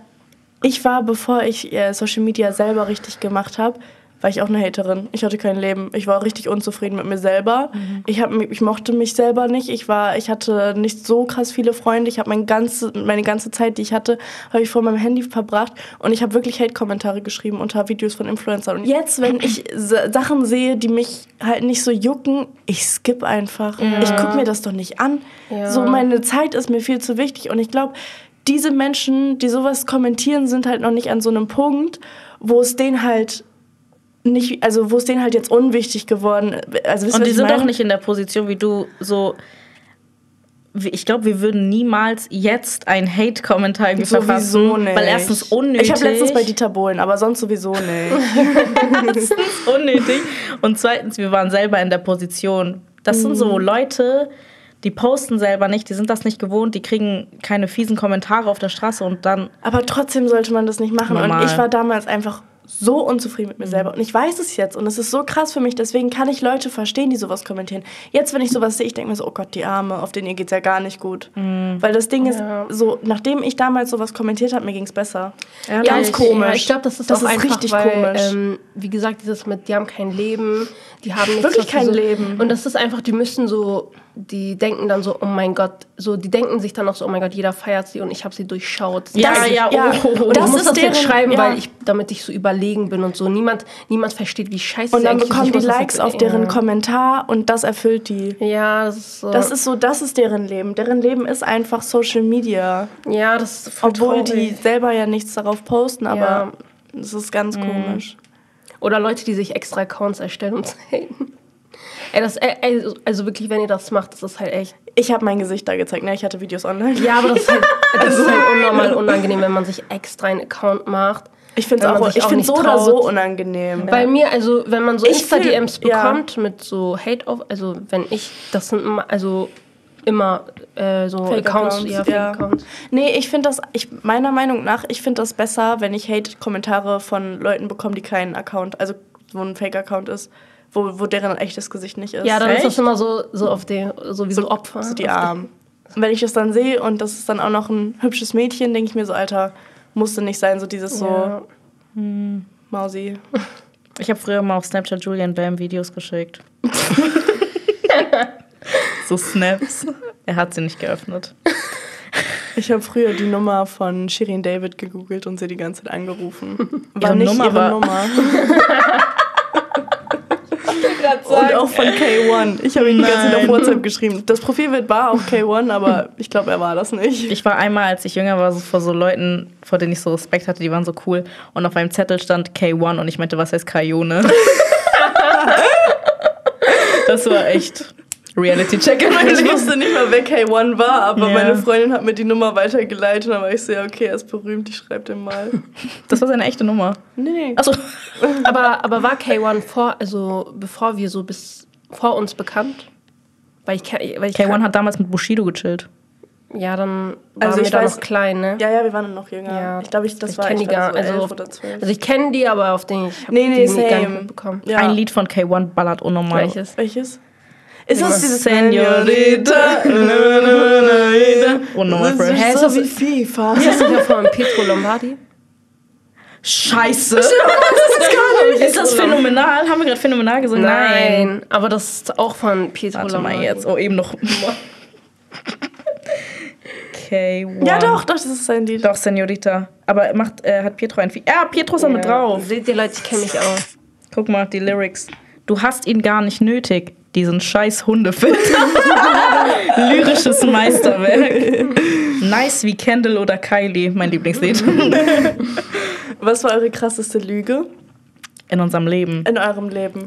ich war, bevor ich äh, Social Media selber richtig gemacht habe, war ich auch eine Haterin. Ich hatte kein Leben. Ich war richtig unzufrieden mit mir selber. Ich, hab, ich mochte mich selber nicht. Ich, war, ich hatte nicht so krass viele Freunde. Ich habe mein ganze, meine ganze Zeit, die ich hatte, habe ich vor meinem Handy verbracht. Und ich habe wirklich Hate-Kommentare geschrieben unter Videos von Influencern. Und jetzt, wenn ich Sachen sehe, die mich halt nicht so jucken, ich skipp einfach. Ich gucke mir das doch nicht an. Ja. So, meine Zeit ist mir viel zu wichtig. Und ich glaube, diese Menschen, die sowas kommentieren, sind halt noch nicht an so einem Punkt, wo es denen halt nicht, also wo es denen halt jetzt unwichtig geworden also Und die sind meine? auch nicht in der Position wie du so. Ich glaube, wir würden niemals jetzt einen Hate-Kommentar irgendwie Sowieso verfassen. nicht. Weil erstens unnötig. Ich habe letztens bei Dieter Bohlen, aber sonst sowieso nicht. unnötig. Und zweitens, wir waren selber in der Position. Das sind Mhm. so Leute, die posten selber nicht, die sind das nicht gewohnt, die kriegen keine fiesen Kommentare auf der Straße und dann. aber trotzdem sollte man das nicht machen. Normal. Und ich war damals einfach so unzufrieden mit mir selber. Und ich weiß es jetzt. Und es ist so krass für mich. Deswegen kann ich Leute verstehen, die sowas kommentieren. Jetzt, wenn ich sowas sehe, ich denke mir so, oh Gott, die Arme, auf denen ihr geht's ja gar nicht gut. Weil das Ding Ja. ist, so, nachdem ich damals sowas kommentiert habe, mir ging's besser. Ja, Ganz ich, komisch. Ja, ich glaube, das ist Das auch ist einfach, richtig weil, komisch. Ähm, wie gesagt, dieses mit, die haben kein Leben, die haben nichts, Wirklich kein so, Leben. Und das ist einfach, die müssen so, die denken dann so, oh mein Gott, so, die denken sich dann auch so, oh mein Gott, jeder feiert sie und ich habe sie durchschaut. Ja, Das- ja, ja. oh, oh, oh. Und Das ich muss das jetzt deren- schreiben, ja. weil ich, damit ich so überlegen bin und so. Niemand, niemand versteht, wie scheiße Und dann bekommen die Likes jetzt- auf deren ja. Kommentar und das erfüllt die. Ja, das ist so. Das ist so, das ist deren Leben. Deren Leben ist einfach Social Media. ja, das ist voll Obwohl die traurig. selber ja nichts darauf posten, aber Ja. das ist ganz komisch. Oder Leute, die sich extra Accounts erstellen, um zu haten. Ey, das, ey, also wirklich, wenn ihr das macht, das ist halt echt. Ich habe mein Gesicht da gezeigt, ne? Ich hatte Videos online. Ja, aber das ist halt, das ist halt unnormal unangenehm, wenn man sich extra einen Account macht. Ich finde es auch, ich auch so oder traut. so unangenehm. Bei mir, also wenn man so Insta-DMs ja. bekommt mit so Hate auf, also wenn ich, das sind immer, also immer äh, so Fake Accounts, Accounts, ja, ja. Fake-Accounts. Nee, ich finde das, ich, meiner Meinung nach, ich finde das besser, wenn ich Hate-Kommentare von Leuten bekomme, die keinen Account, also wo ein Fake-Account ist, wo, wo deren echtes Gesicht nicht ist. Ja, dann ist das Echt? immer so, so auf den, so wie so, Opfer. so die Armen. Und wenn ich das dann sehe und das ist dann auch noch ein hübsches Mädchen, denke ich mir so, Alter, musste nicht sein, so dieses so Ja. Mausi. Ich habe früher mal auf Snapchat Julian Bam Videos geschickt. so Snaps. Er hat sie nicht geöffnet. Ich habe früher die Nummer von Shirin David gegoogelt und sie die ganze Zeit angerufen. War Ihre nicht Nummer ihre war- Nummer. und auch von K1. Ich habe ihn die ganze Zeit auf. WhatsApp geschrieben. Das Profilbild war auch K1, aber ich glaube, er war das nicht. Ich war einmal, als ich jünger war, so vor so Leuten, vor denen ich so Respekt hatte, die waren so cool. Und auf meinem Zettel stand K1 und ich meinte, was heißt Kajone? das war echt Reality-Check in meinem Ich wusste nicht mal, wer K1 war, aber Ja. meine Freundin hat mir die Nummer weitergeleitet und dann war ich so, ja, okay, er ist berühmt, ich schreibe den mal. Das war seine echte Nummer. Nee. Achso. Aber, aber war K1 vor, also bevor wir so bis vor uns bekannt? Weil ich, weil ich K1 hat damals mit Bushido gechillt. Ja, dann waren Also wir ich da noch klein, ne? Ja, ja, wir waren noch jünger. Ja. Ich glaube, ich, das Ich war kenn echt die gar- so elf also- oder zwölf. Also ich kenne die, aber auf den ich Nee, nee, die nie- gar nicht same. mitbekommen. Ja. Ein Lied von K1 ballert unnormal. Welches? Welches? Ist das dieses Senorita? Unnormal Das fresh. Hä, ist das- wie FIFA. Ist das nicht von Pietro Lombardi? Scheiße. Das ist gar nicht. Ist das phänomenal? Haben wir gerade phänomenal gesungen? aber das ist auch von Pietro Warte Lombardi. mal jetzt. Oh, eben noch. K1. Ja, doch, doch, das ist sein Lied. Doch, Senorita. Aber macht, äh, hat Pietro ein. Fi- Ja, Pietro ist da mit drauf. Seht ihr Leute, ich kenne mich aus. Guck mal, die Lyrics. Du hast ihn gar nicht nötig, diesen scheiß Hundefilter. Lyrisches Meisterwerk. Nice wie Kendall oder Kylie, mein Lieblingslied. Was war eure krasseste Lüge In unserem Leben. in eurem Leben?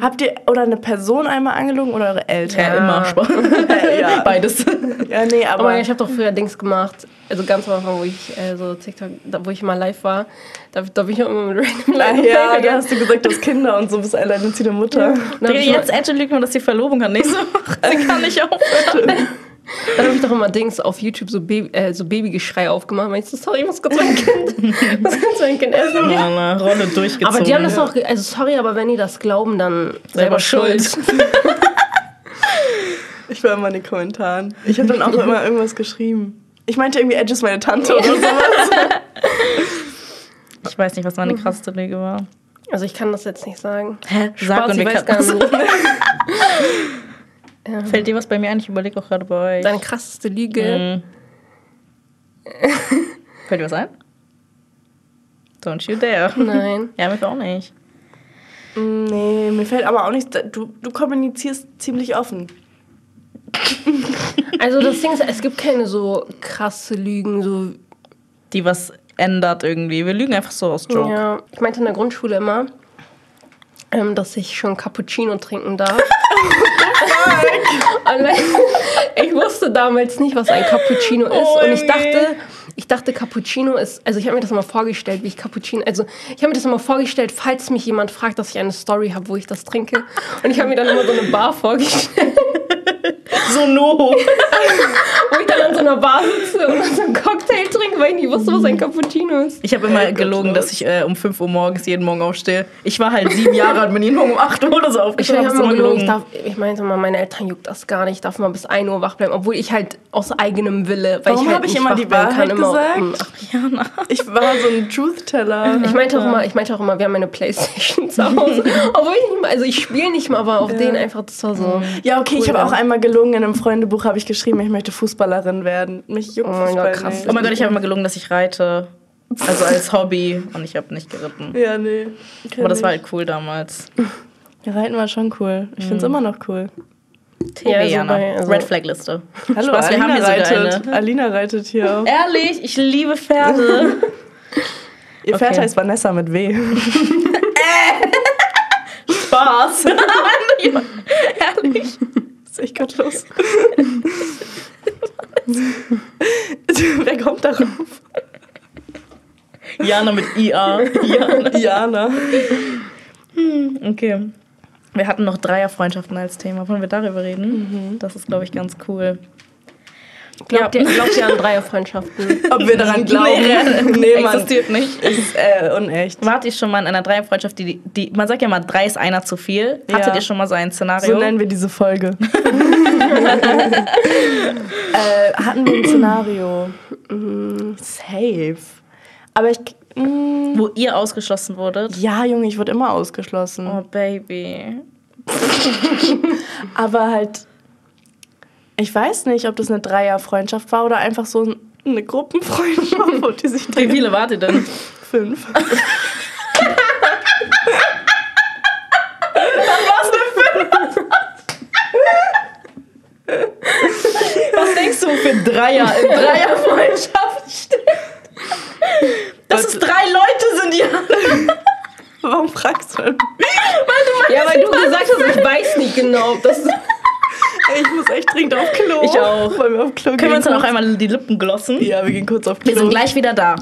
Habt ihr oder eine Person einmal angelogen oder eure Eltern? Ja, immer Spaß. ja. Beides. Ja, nee, Oh aber. mein Gott, ich habe doch früher Dings gemacht. Also ganz am Anfang, wo ich äh, so TikTok, da, wo ich mal live war, da, da bin ich auch immer mit random Ah, Leuten ja, da hast du gesagt, du hast Kinder und so bist alleinerziehende Mutter. Dann habe ich, Jetzt Angel lügt mir, dass sie Verlobung hat. Nächste Woche. Sie kann nicht aufhören. dann hab ich doch immer Dings auf YouTube so, Baby, äh, so Babygeschrei aufgemacht. Meinst du, sorry, ich muss kurz mein Kind, muss kurz mein Kind essen. Ja, eine Rolle durchgezogen. Aber die haben das auch, also sorry, aber wenn die das glauben, dann Selber selber schuld. Ich war immer in den Kommentaren. Ich habe dann auch immer irgendwas geschrieben. Ich meinte irgendwie, Edge ist meine Tante oder sowas. Ich weiß nicht, was meine krasseste Lüge war. Also ich kann das jetzt nicht sagen. Hä? Sag Spaß, und wir ich weiß kann- gar nicht. Fällt dir was bei mir ein? Ich überlege auch gerade bei euch. Deine krasseste Lüge. Mhm. Fällt dir was ein? Don't you dare. Nein. Ja, mir auch nicht. nee, mir fällt aber auch nichts. Du, du kommunizierst ziemlich offen. Also das Ding ist, es gibt keine so krasse Lügen, so Die was ändert irgendwie. Wir lügen einfach so aus Joke. Ja, ich meinte in der Grundschule immer, ähm, dass ich schon Cappuccino trinken darf. Ich wusste damals nicht, was ein Cappuccino ist. Oh, und ich dachte, ich dachte, Cappuccino ist, also ich habe mir das immer vorgestellt, wie ich Cappuccino, also ich habe mir das immer vorgestellt, falls mich jemand fragt, dass ich eine Story habe, wo ich das trinke. Und ich habe mir dann immer so eine Bar vorgestellt, So no. wo ich dann an so einer Bar sitze und so einen Cocktail trinke, weil ich nicht wusste, was ein Cappuccino ist. Ich habe immer gelogen, dass ich äh, um 5 Uhr morgens jeden Morgen aufstehe. Ich war halt sieben Jahre alt, bin jeden Morgen um 8 Uhr oder so Ich, aufgestanden. hab hab's immer gelogen, ich, darf, ich meinte immer, meine Eltern juckt das gar nicht, ich darf mal bis 1 Uhr wach bleiben, obwohl ich halt aus eigenem Wille, weil Warum ich halt hab ich nicht immer die Wahrheit immer gesagt? um acht. Ich war so ein Truth-Teller. Ich meinte auch immer, ich meinte auch immer, wir haben eine Playstation zu Hause. Obwohl ich nicht mal, also ich spiele nicht mal, aber auf den einfach, das war so. Ja, okay, ich Cool, habe ja. auch einmal gelungen. In einem Freundebuch habe ich geschrieben, ich möchte Fußballerin werden. Mich juckt Oh mein Fußball Gott, krass. nicht. Oh mein Gott, ich habe immer gelogen, dass ich reite. Also als Hobby. Und ich habe nicht geritten. Ja, nee. Aber das war halt cool damals. Ja, Reiten war schon cool. Ich finde es immer noch cool. TV, Ja, also Jana. bei- also- Red Flag Liste. Hallo, Spaß, wir Alina reitet. eine. Alina reitet hier auch. Ehrlich, ich liebe Pferde. Ihr Pferd Okay. heißt Vanessa mit W. Spaß. Ehrlich. Ist echt gottlos. Wer kommt darauf? Jana mit IA. Jana. Jana. Okay. Wir hatten noch Dreierfreundschaften als Thema. Wollen wir darüber reden? Das ist, glaube ich, ganz cool. Glaubt, ihr, glaubt ihr an Dreierfreundschaften? Ob wir daran glauben? Nee, nee existiert nicht. Ist äh, unecht. Wart ihr schon mal in einer Dreierfreundschaft, die, die, man sagt ja mal, drei ist einer zu viel. Ja. Hattet ihr schon mal so ein Szenario? So nennen wir diese Folge. äh, hatten wir ein Szenario? Mm, Safe. Aber ich. Mm, wo ihr ausgeschlossen wurdet? ja, Junge, ich wurde immer ausgeschlossen. Oh, Baby. Aber halt. Ich weiß nicht, ob das eine Dreierfreundschaft war oder einfach so eine Gruppenfreundschaft, wo die sich Wie viele wart ihr denn? Fünf. Was denkst du für Dreier in Dreierfreundschaft steht? Dass es drei Leute sind, ja. Warum fragst du denn? ja, weil du gesagt hast, ich weiß nicht genau, ob das. Ich muss echt dringend auf Klo. Ich auch. Wollen wir auf Klo Können wir uns dann auch einmal die Lippen glossen? Ja, wir gehen kurz auf Klo. Wir sind gleich wieder da.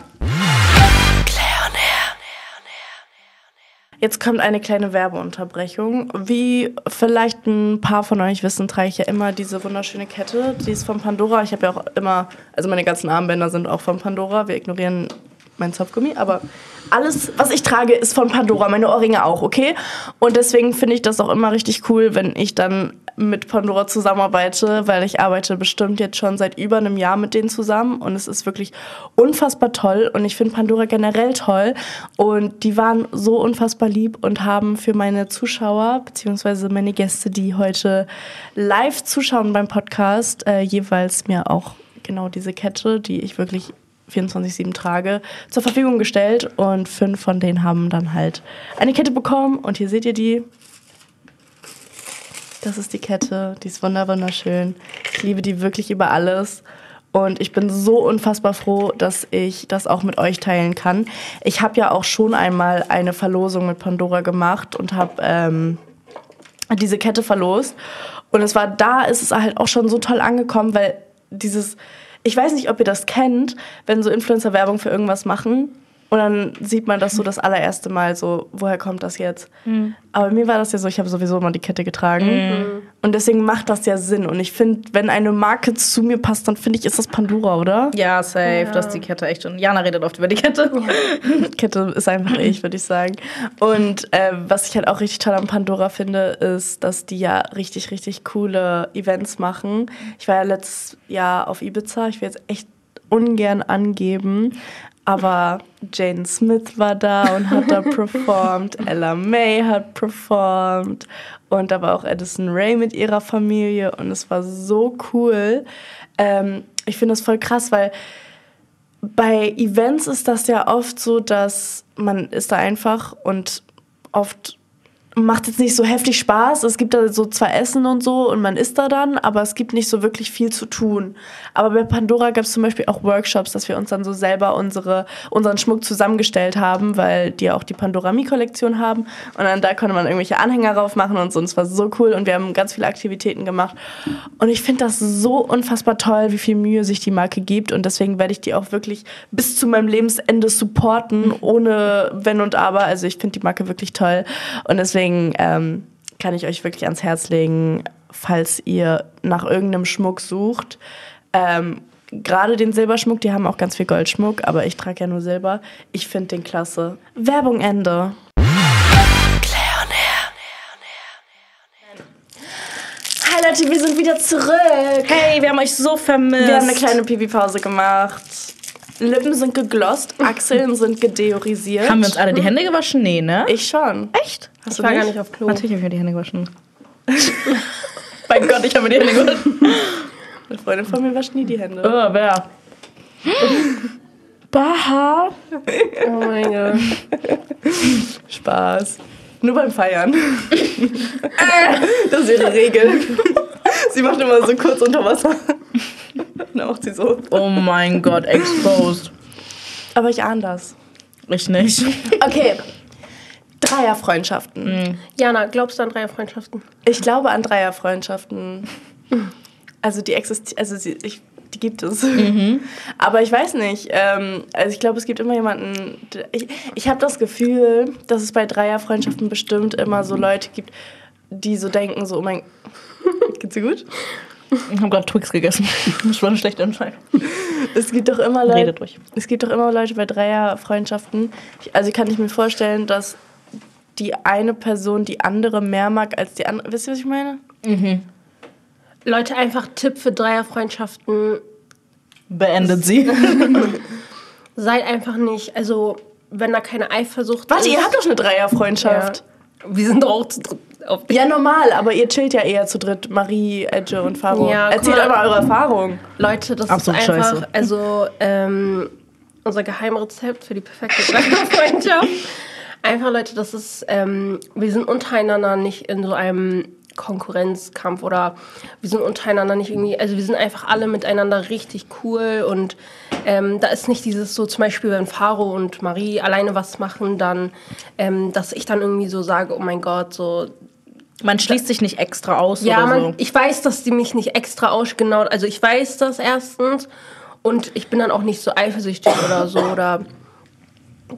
Jetzt kommt eine kleine Werbeunterbrechung. Wie vielleicht ein paar von euch wissen, trage ich ja immer diese wunderschöne Kette. Die ist von Pandora. Ich habe ja auch immer, also meine ganzen Armbänder sind auch von Pandora. Wir ignorieren mein Zopfgummi, aber alles, was ich trage, ist von Pandora. Meine Ohrringe auch, okay? Und deswegen finde ich das auch immer richtig cool, wenn ich dann mit Pandora zusammenarbeite, weil ich arbeite bestimmt jetzt schon seit über einem Jahr mit denen zusammen und es ist wirklich unfassbar toll und ich finde Pandora generell toll und die waren so unfassbar lieb und haben für meine Zuschauer beziehungsweise meine Gäste, die heute live zuschauen beim Podcast, äh, jeweils mir auch genau diese Kette, die ich wirklich 24-7 trage, zur Verfügung gestellt und fünf von denen haben dann halt eine Kette bekommen und hier seht ihr die. Das ist die Kette, die ist wunder wunderschön. Ich liebe die wirklich über alles. Und ich bin so unfassbar froh, dass ich das auch mit euch teilen kann. Ich habe ja auch schon einmal eine Verlosung mit Pandora gemacht und habe ähm, diese Kette verlost. Und es war da, ist es halt auch schon so toll angekommen, weil dieses, ich weiß nicht, ob ihr das kennt, wenn so Influencer Werbung für irgendwas machen und dann sieht man das so das allererste Mal so, woher kommt das jetzt? Aber mir war das ja so, ich habe sowieso immer die Kette getragen und deswegen macht das ja Sinn. Und ich finde, wenn eine Marke zu mir passt, dann finde ich, ist das Pandora, oder? Ja, safe. Das ist die Kette echt schon. Jana redet oft über die Kette. Kette ist einfach ich, würde ich sagen. Und äh, was ich halt auch richtig toll an Pandora finde, ist, dass die ja richtig, richtig coole Events machen. Ich war ja letztes Jahr auf Ibiza. Ich will jetzt echt ungern angeben. Aber Jane Smith war da und hat da performt. Ella May hat performt. Und da war auch Addison Ray mit ihrer Familie. Und es war so cool. Ähm, ich finde das voll krass, weil bei Events ist das ja oft so, dass man ist da einfach und oft macht jetzt nicht so heftig Spaß. Es gibt da so zwar Essen und so und man isst da dann, aber es gibt nicht so wirklich viel zu tun. Aber bei Pandora gab es zum Beispiel auch Workshops, dass wir uns dann so selber unsere, unseren Schmuck zusammengestellt haben, weil die ja auch die Pandorami-Kollektion haben. Und dann da konnte man irgendwelche Anhänger drauf machen und so. Und es war so cool und wir haben ganz viele Aktivitäten gemacht. Und ich finde das so unfassbar toll, wie viel Mühe sich die Marke gibt. Und deswegen werde ich die auch wirklich bis zu meinem Lebensende supporten, ohne Wenn und Aber. Also ich finde die Marke wirklich toll. Und deswegen ähm, kann ich euch wirklich ans Herz legen, falls ihr nach irgendeinem Schmuck sucht, Ähm, Gerade den Silberschmuck, die haben auch ganz viel Goldschmuck, aber ich trage ja nur Silber. Ich finde den klasse. Werbung Ende. Hi Leute, wir sind wieder zurück. Hey, wir haben euch so vermisst. Wir haben eine kleine Pipi-Pause gemacht. Lippen sind geglost, Achseln sind gedeorisiert. Haben wir uns alle die Hände gewaschen? Nee, ne? Ich schon. Echt? Hast Ich war gar nicht auf Klo. Natürlich habe ich mir die Hände gewaschen. Mein Gott, ich habe mir die Hände gewaschen. Eine Freundin von mir wascht nie die Hände. Oh, wer? Baha. Oh mein Gott. Spaß. Nur beim Feiern. das ist ihre Regel. Sie macht immer so kurz unter Wasser. Dann macht sie so. Oh mein Gott, exposed. Aber ich ahne das. Ich nicht. Okay. Dreierfreundschaften. Jana, glaubst du an Dreierfreundschaften? Ich glaube an Dreierfreundschaften. Also die existieren, also sie, ich, die gibt es. Aber ich weiß nicht. Ähm, also ich glaube, es gibt immer jemanden. Ich, ich habe das Gefühl, dass es bei Dreierfreundschaften bestimmt immer so Leute gibt, die so denken, so, oh mein. Geht's dir gut? Ich habe gerade Twix gegessen. Das war eine schlechte Entscheidung. Es gibt doch immer Leute. Redet ruhig. Es gibt doch immer Leute bei Dreierfreundschaften. Ich- Also kann ich mir vorstellen, dass die eine Person die andere mehr mag als die andere. Wisst ihr, was ich meine? Leute, einfach Tipp für Dreierfreundschaften. Beendet sie. Seid einfach nicht, also wenn da keine Eifersucht Warte, ist. ihr habt doch eine Dreierfreundschaft. Ja. Wir sind doch auch zu dritt. Auf Ja, normal, aber ihr chillt ja eher zu dritt. Marie, Edge und Faro. Ja, Erzählt mal. mal eure Erfahrung. Leute, das Absolut ist einfach, scheiße. also ähm, unser Geheimrezept für die perfekte Dreierfreundschaft. Einfach, Leute, das ist, ähm, wir sind untereinander nicht in so einem Konkurrenzkampf oder wir sind untereinander nicht irgendwie, also wir sind einfach alle miteinander richtig cool und ähm, da ist nicht dieses so zum Beispiel, wenn Faro und Marie alleine was machen, dann, ähm, dass ich dann irgendwie so sage, oh mein Gott, so Man schließt sich nicht extra aus ja, oder man, so. ich weiß, dass die mich nicht extra aus genau, also ich weiß das erstens und ich bin dann auch nicht so eifersüchtig oder so oder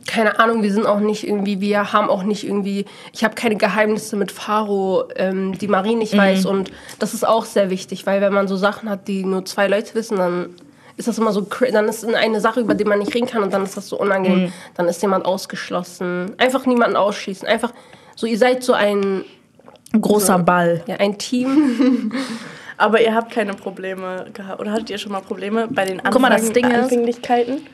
keine Ahnung, wir sind auch nicht irgendwie, wir haben auch nicht irgendwie, ich habe keine Geheimnisse mit Faro, ähm, die Marie nicht weiß und das ist auch sehr wichtig, weil wenn man so Sachen hat, die nur zwei Leute wissen, dann ist das immer so, dann ist eine Sache, über die man nicht reden kann und dann ist das so unangenehm, dann ist jemand ausgeschlossen. Einfach niemanden ausschließen, einfach so, ihr seid so ein, Großer Ball. ja, ein Team. Aber ihr habt keine Probleme gehabt. Oder hattet ihr schon mal Probleme bei den Guck mal, das Anfang- Ding ist- Anfänglichkeiten?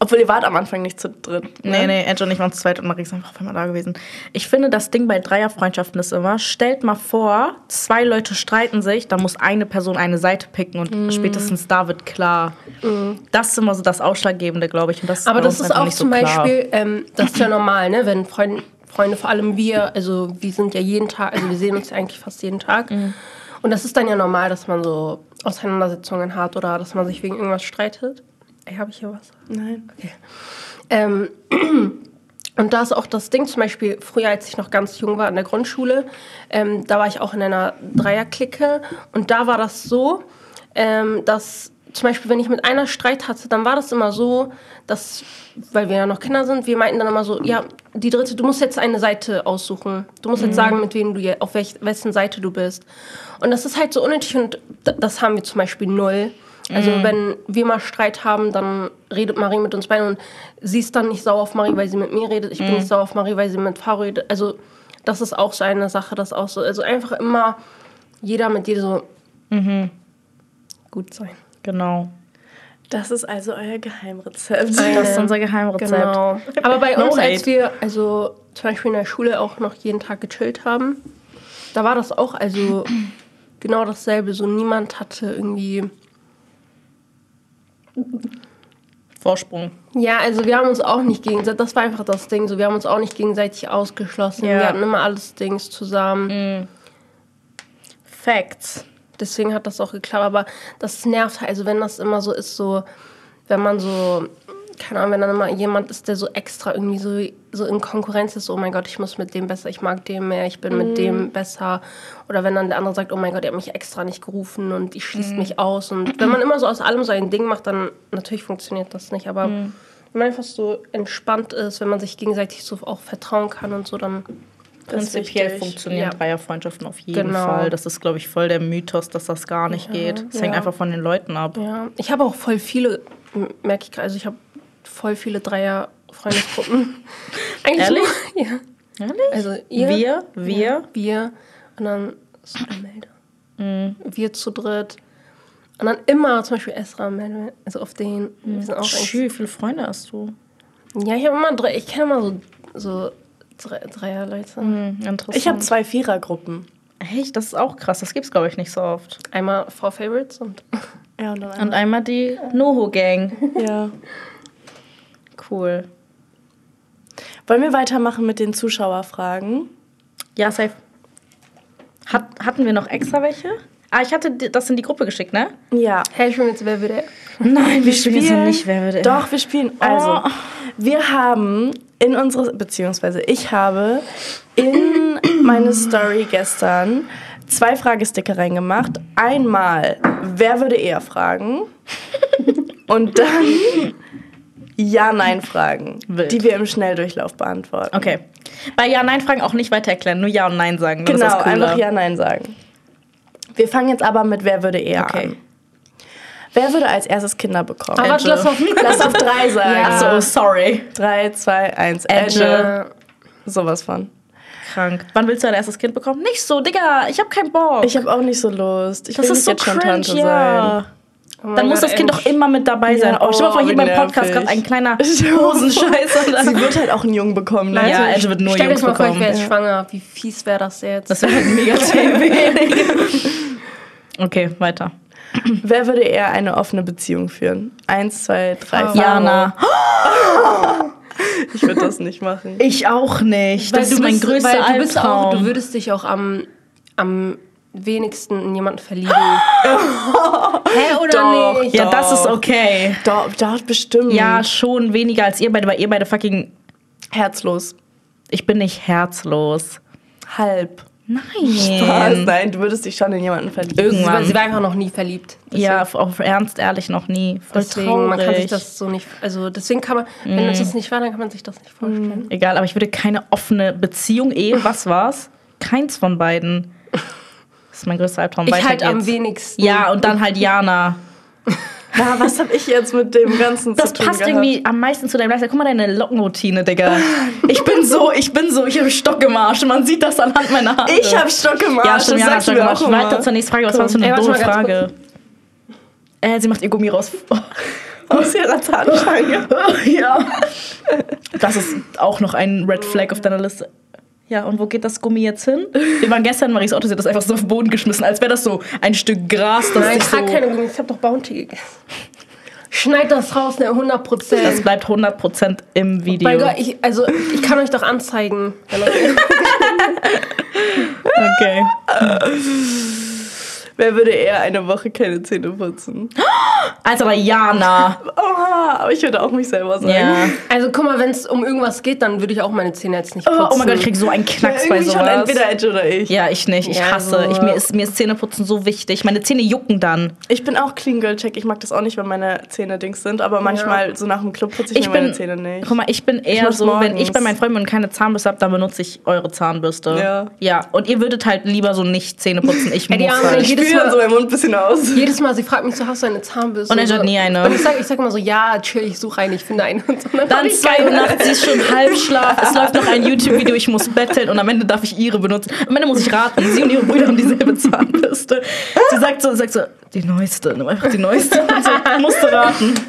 Obwohl ihr wart am Anfang nicht zu dritt. Nee, Ne? nee, Edge und ich waren zu zweit und Marie ist einfach auf einmal da gewesen. Ich finde, das Ding bei Dreierfreundschaften ist immer, stellt mal vor, zwei Leute streiten sich, dann muss eine Person eine Seite picken und Mhm. spätestens da wird klar. Das ist immer so das Ausschlaggebende, glaube ich. Und das Aber das ist auch nicht zum so. Beispiel, ähm, das ist ja normal, ne? Wenn Freunde, Freunde, vor allem wir, also wir sind ja jeden Tag, also wir sehen uns ja eigentlich fast jeden Tag. Mhm. Und das ist dann ja normal, dass man so Auseinandersetzungen hat oder dass man sich wegen irgendwas streitet. Ey, habe ich hier was? Nein. Ähm, und da ist auch das Ding, zum Beispiel früher, als ich noch ganz jung war in der Grundschule, ähm, da war ich auch in einer Dreierklicke und da war das so, ähm, dass zum Beispiel, wenn ich mit einer Streit hatte, dann war das immer so, dass, weil wir ja noch Kinder sind, wir meinten dann immer so, ja, die dritte, du musst jetzt eine Seite aussuchen. Du musst jetzt sagen, mit wem du, auf welch, wessen Seite du bist. Und das ist halt so unnötig und das haben wir zum Beispiel null. Also wenn wir mal Streit haben, dann redet Marie mit uns beiden und sie ist dann nicht sauer auf Marie, weil sie mit mir redet. Ich bin nicht sauer auf Marie, weil sie mit Faro redet. Also das ist auch so eine Sache, das auch so. Also einfach immer jeder mit dir so gut sein. Genau. Das ist also euer Geheimrezept. Das ist unser Geheimrezept. Genau. Aber bei No uns, als wir also zum Beispiel in der Schule auch noch jeden Tag gechillt haben, da war das auch also genau dasselbe. So niemand hatte irgendwie Vorsprung. Ja, also wir haben uns auch nicht gegenseitig, das war einfach das Ding, so wir haben uns auch nicht gegenseitig ausgeschlossen. Ja. Wir hatten immer alles Dings zusammen. Facts. Deswegen hat das auch geklappt, aber das nervt halt, also wenn das immer so ist, so, wenn man so, keine Ahnung, wenn dann immer jemand ist, der so extra irgendwie so, so in Konkurrenz ist, so, oh mein Gott, ich muss mit dem besser, ich mag den mehr, ich bin mit dem besser. Oder wenn dann der andere sagt, oh mein Gott, der hat mich extra nicht gerufen und die schließt mich aus. Und wenn man immer so aus allem so ein Ding macht, dann natürlich funktioniert das nicht, aber wenn man einfach so entspannt ist, wenn man sich gegenseitig so auch vertrauen kann und so, dann Prinzipiell funktionieren Ja. Dreierfreundschaften auf jeden Genau. Fall. Das ist, glaube ich, voll der Mythos, dass das gar nicht geht. Das hängt Ja. einfach von den Leuten ab. Ja, ich habe auch voll viele, merke ich gerade, also ich habe voll viele Dreier-Freundesgruppen. Eigentlich Ehrlich? Nur, ja. Ehrlich? Also ihr, Wir, wir. Ja, wir und dann so Melder. Mhm. Wir zu dritt. Und dann immer zum Beispiel Esra und Melder, also auf den. Wir sind auch Schü, wie viele Freunde hast du? ja, ich habe immer drei, ich kenne immer so, so drei, Dreier-Leute. Hm, interessant. Ich habe zwei Vierergruppen. Echt, das ist auch krass. Das gibt's, glaube ich, nicht so oft. Einmal Frau Favorites und Ja, und dann Und einmal. einmal die Noho-Gang. Ja. Cool. Wollen wir weitermachen mit den Zuschauerfragen? Ja, safe. Hat, hatten wir noch extra welche? Ah, ich hatte das in die Gruppe geschickt, ne? Ja. hey, ich bin jetzt wer würde Nein, wir spielen- spielen jetzt nicht. Wer würde Doch, wir spielen. Also, wir haben in unsere, beziehungsweise ich habe in meine Story gestern zwei Fragesticker reingemacht. Einmal, wer würde eher fragen? Und dann Ja-Nein-Fragen, die wir im Schnelldurchlauf beantworten. Okay. Bei Ja-Nein-Fragen auch nicht weiter erklären, nur Ja und Nein sagen. Genau, einfach Ja-Nein sagen. Wir fangen jetzt aber mit Wer würde eher Okay. an. Wer würde als erstes Kinder bekommen? Aber warte, lass auf Lass auf drei sagen. Ja. Achso, sorry. Drei, zwei, eins. Edge. Sowas von. Krank. Wann willst du dein erstes Kind bekommen? Nicht so, Digga. Ich hab keinen Bock. Ich habe auch nicht so Lust. Ich das will ist nicht so jetzt schon cringe, Tante ja. Oh Dann muss das Kind doch immer mit dabei sein. Ja, oh, stell dir mal vor, oh, hier beim Podcast gerade ein kleiner Ja. Hosenscheiß. sein. Sie wird halt auch einen Jungen bekommen. Ne? Ja, Edge wird nur Stell dir Jungs mal vor, ich wäre bekommen. jetzt schwanger. Wie fies wäre das jetzt? Das wäre halt mega TV. okay, weiter. Wer würde eher eine offene Beziehung führen? Eins, zwei, drei, vier. Jana. Ich würde das nicht machen. Ich auch nicht. Weil Das du ist mein bist- größter weil du bist auch, Albtraum. Du würdest dich auch am, am wenigsten in jemanden verlieben. Hä, oder Doch. nicht? ja, das ist okay. Doch, doch, bestimmt. Ja, schon weniger als ihr beide, weil ihr beide fucking. Herzlos. Ich bin nicht herzlos. Halb. Nein. Was? Nein, du würdest dich schon in jemanden verlieben. Sie war, Irgendwann. sie war einfach noch nie verliebt. ja, auf, ernst, ehrlich noch nie. Voll Deswegen, traurig. man kann sich das so nicht, also deswegen kann man, wenn Mhm. es das nicht war, dann kann man sich das nicht vorstellen. Egal, aber ich würde keine offene Beziehung, Ehe, was war's? Keins von beiden. Das ist mein größter Albtraum. Ich halt am geht's. wenigsten. Ja, und dann halt Jana. Na, was habe ich jetzt mit dem Ganzen Das zu tun passt gehabt? irgendwie am meisten zu deinem Lifestyle. Guck mal deine Lockenroutine, Digga. Ich bin so, ich bin so, ich habe Stock im Arsch. Man sieht das anhand meiner Haare. Ich habe Stock im Arsch. ja, stimmt, das Jana, sagst du. Weiter zur nächsten Frage. Was war das für eine Ey, doofe Frage? Äh, sie macht ihr Gummi raus. Aus ihrer Zahnstange. ja. Das ist auch noch ein Red Flag auf deiner Liste. Ja, und wo geht das Gummi jetzt hin? Wir waren gestern in Maries Auto, sie hat das einfach so auf den Boden geschmissen, als wäre das so ein Stück Gras, das Nein, ich so... trage keine Gummis, ich habe doch Bounty gegessen. Schneid das raus, ne, 100 Prozent. Das bleibt 100% im Video. Mein Gott, ich, also ich kann euch doch anzeigen. Okay. Wer würde eher eine Woche keine Zähne putzen? Also aber Jana. Oha, aber ich würde auch mich selber sagen. Ja. Also guck mal, wenn es um irgendwas geht, dann würde ich auch meine Zähne jetzt nicht putzen. Oh, mein Gott, ich krieg so einen Knacks bei Irgendwie schon sowas. entweder Edge oder ich. Ja, ich nicht. Ich Ja, hasse. so. Ich, mir, ist, mir ist Zähneputzen so wichtig. Meine Zähne jucken dann. Ich bin auch Clean Girl Check. Ich mag das auch nicht, wenn meine Zähne Dings sind, aber manchmal so nach dem Club putze ich, Ich mir meine bin, Zähne nicht. guck mal, ich bin eher mach's so, wenn morgens. ich bei meinen Freunden keine Zahnbürste habe, dann benutze ich eure Zahnbürste. Ja. Ja, und ihr würdet halt lieber so nicht Zähne putzen. Ich muss halt. ich jedes Mal- so mein Mund ein bisschen aus. Jedes Mal, sie fragt mich so, hast du eine Zahnbürste? Und er hat nie eine. Und ich sag, ich sag immer so, ja, chill, ich suche eine, ich finde eine. Und Dann ich zwei Uhr nachts, sie ist schon Halbschlaf, es läuft noch ein YouTube-Video, ich muss betteln und am Ende darf ich ihre benutzen. Am Ende muss ich raten, sie und ihre Brüder haben dieselbe Zahnbürste. Sie sagt so, sagt so, die neueste, nimm einfach die neueste. Und so, musste raten.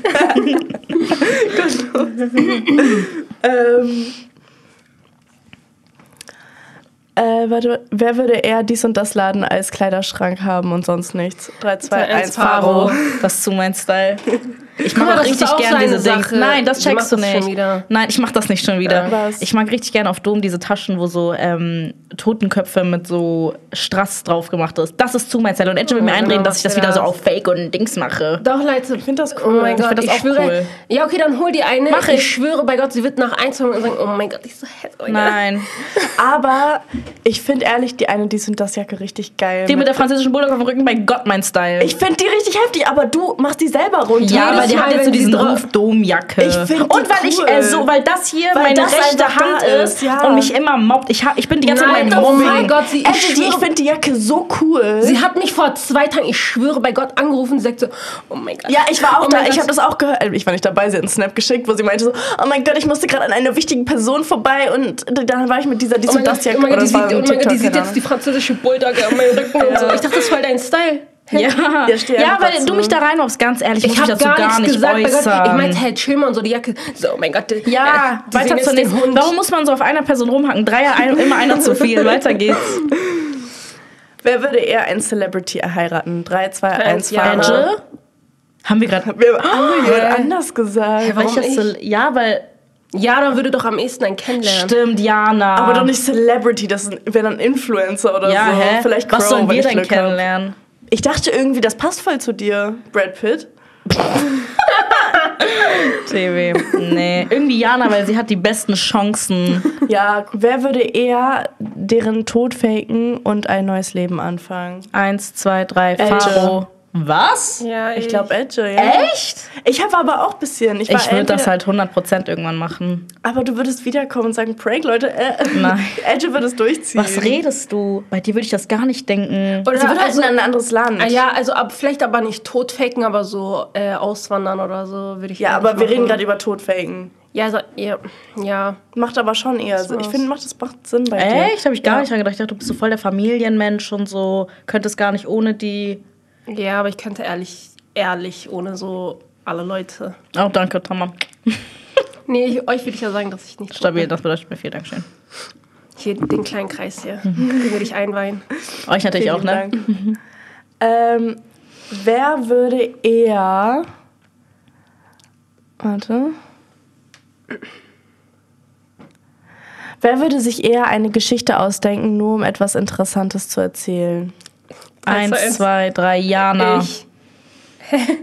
Ähm, äh, warte, wer würde eher dies und das Laden als Kleiderschrank haben und sonst nichts? 3, 2, 1, eins, Faro. Faro. Das ist zu mein Style. Ich mag mal, auch das ist richtig auch gern seine diese. Sache. Nein, das checkst du das schon nicht. wieder. Nein, ich mach das nicht schon wieder. Ja? Ich mag richtig gern auf Dom diese Taschen, wo so ähm, Totenköpfe mit so Strass drauf gemacht ist. Das ist zu mein Style. Und Edge will mir Oh, einreden, genau, dass ich das wieder so auf Fake und Dings mache. Doch, Leute. Ich find das Oh cool. mein Ich Gott, ich auch schwöre. cool. Ja, okay, dann hol die eine. Mach ich. ich. schwöre bei Gott, sie wird nach ein, zwei Minuten sagen, oh mein Gott, ich so hässlich. Nein. Aber ich finde ehrlich die eine dies und das Jacke richtig geil. Die mit der französischen Bulldog auf dem Rücken, bei Gott mein Style. ich finde die richtig heftig, aber du machst die selber runter. Ja, weil die hat jetzt so diesen Ruf Domjacke. Ich find die Und weil ich cool. äh, so, weil das hier Weil meine das rechte einfach Hand ist ist, ja. und mich immer mobbt. Ich, hab, ich bin die ganze Zeit Nein, in meinem oh mein Gott, sie, ich, Edgy, ich schwöre, finde die Jacke so cool. sie hat mich vor zwei Tagen, ich schwöre bei Gott, angerufen. Sie sagt so, oh mein Gott. ja, ich war auch oh da. mein Ich habe das auch gehört. Äh, Ich war nicht dabei. Sie hat einen Snap geschickt, wo sie meinte so: Oh mein Gott, ich musste gerade an einer wichtigen Person vorbei und dann war ich mit dieser dies Oh und mein das Jacke. oh mein Gott, die sieht, oh ein mein Gott, die sieht jetzt die französische Bulldogge an meinem Rücken und so. Ich dachte, das ist voll dein Style. Ja, Ja, ja weil dazu. du mich da reinmobst, ganz ehrlich, Ich muss habe dazu gar, gar, nicht gesagt. Äußern. ich meinte, hey, chill mal und so die Jacke. So, oh mein Gott. die- ja, äh, die weiter zur nächsten. Hund. Warum muss man so auf einer Person rumhacken? Dreier, ein, immer einer zu viel. Weiter geht's. Wer würde eher ein Celebrity heiraten? 3, 2, 1, ja. Fahrer. Edge? Haben wir gerade. Jemand hä? anders gesagt. warum Welches ich? Cel- Ja, weil. Ja, dann würde doch am ehesten ein kennenlernen. Stimmt, Jana. Aber doch nicht Celebrity, das wäre dann Influencer oder Ja, so. hä? Vielleicht Was Crow, sollen wenn wir ich denn kennenlernen? Ich dachte irgendwie, das passt voll zu dir, Brad Pitt. TV. Nee. Irgendwie Jana, weil sie hat die besten Chancen. Ja, wer würde eher deren Tod faken und ein neues Leben anfangen? Eins, zwei, drei, Edge. Faro. Was? Ja, Ich glaube Edge, ja. Echt? Ich habe aber auch ein bisschen. Ich, Ich würde das halt 100% irgendwann machen. Aber du würdest wiederkommen und sagen, Prank, Leute. Äh, Nein. Edge würde es durchziehen. Was redest du? Bei dir würde ich das gar nicht denken. Oder Sie würde halt also, in ein anderes Land. ah, ja, also ab, vielleicht aber nicht tot faken, aber so äh, auswandern oder so würde ich Ja, aber wir reden gerade über Todfaken. Ja, so, ja, ja. Macht aber schon eher Sinn. Ich finde, macht das macht Sinn bei dir. Echt? Habe ich gar Ja. nicht dran gedacht. Ich dachte, du bist so voll der Familienmensch und so. Könntest gar nicht ohne die. Ja, aber ich könnte ehrlich, ehrlich, ohne so alle Leute. Oh, danke, Thomas. Nee, ich, euch würde ich ja sagen, dass ich nicht Stabil, das bedeutet mir viel. Dankeschön. Hier, den kleinen Kreis hier. Den würde ich einweihen. Euch natürlich Vielen auch, ne? Dank. ähm, wer würde eher. Warte. Wer würde sich eher eine Geschichte ausdenken, nur um etwas Interessantes zu erzählen? Eins Eins, zwei, drei, Jana. Ich.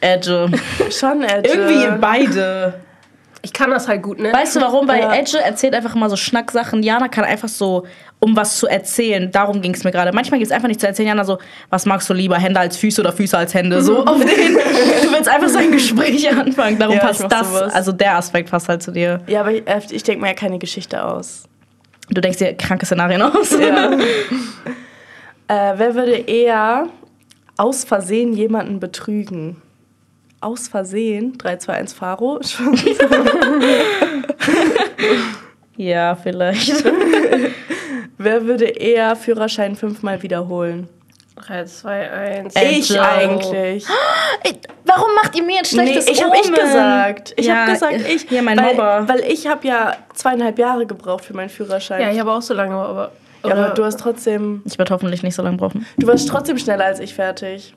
Edge. Schon Edge. Irgendwie beide. Ich kann das halt gut, ne? Weißt du warum? Weil Ja. Edge erzählt einfach immer so Schnacksachen. Jana kann einfach so, um was zu erzählen. Darum ging es mir gerade. Manchmal gibt es einfach nicht zu erzählen. Jana so, was magst du lieber, Hände als Füße oder Füße als Hände? So auf den. Du willst einfach so ein Gespräch anfangen. Darum Ja, passt das. sowas. Also der Aspekt passt halt zu dir. Ja, aber ich, äh, ich denke mir ja keine Geschichte aus. Du denkst dir kranke Szenarien aus. Ja. äh, wer würde eher aus Versehen jemanden betrügen? Aus Versehen? 3, 2, 1, Faro. ja, vielleicht. wer würde eher Führerschein fünfmal wiederholen? 3, 2, 1. Edge. Ich eigentlich. Ey, Warum macht ihr mir ein Nee, schlechtes ich habe ich Omen? gesagt. Ich Ja, habe gesagt, ich. Hier, mein weil, Mobber. Weil ich habe ja zweieinhalb Jahre gebraucht für meinen Führerschein. Ja, ich habe auch so lange, aber. Ja, aber du hast trotzdem. Ich werde hoffentlich nicht so lange brauchen. Du warst trotzdem schneller als ich fertig.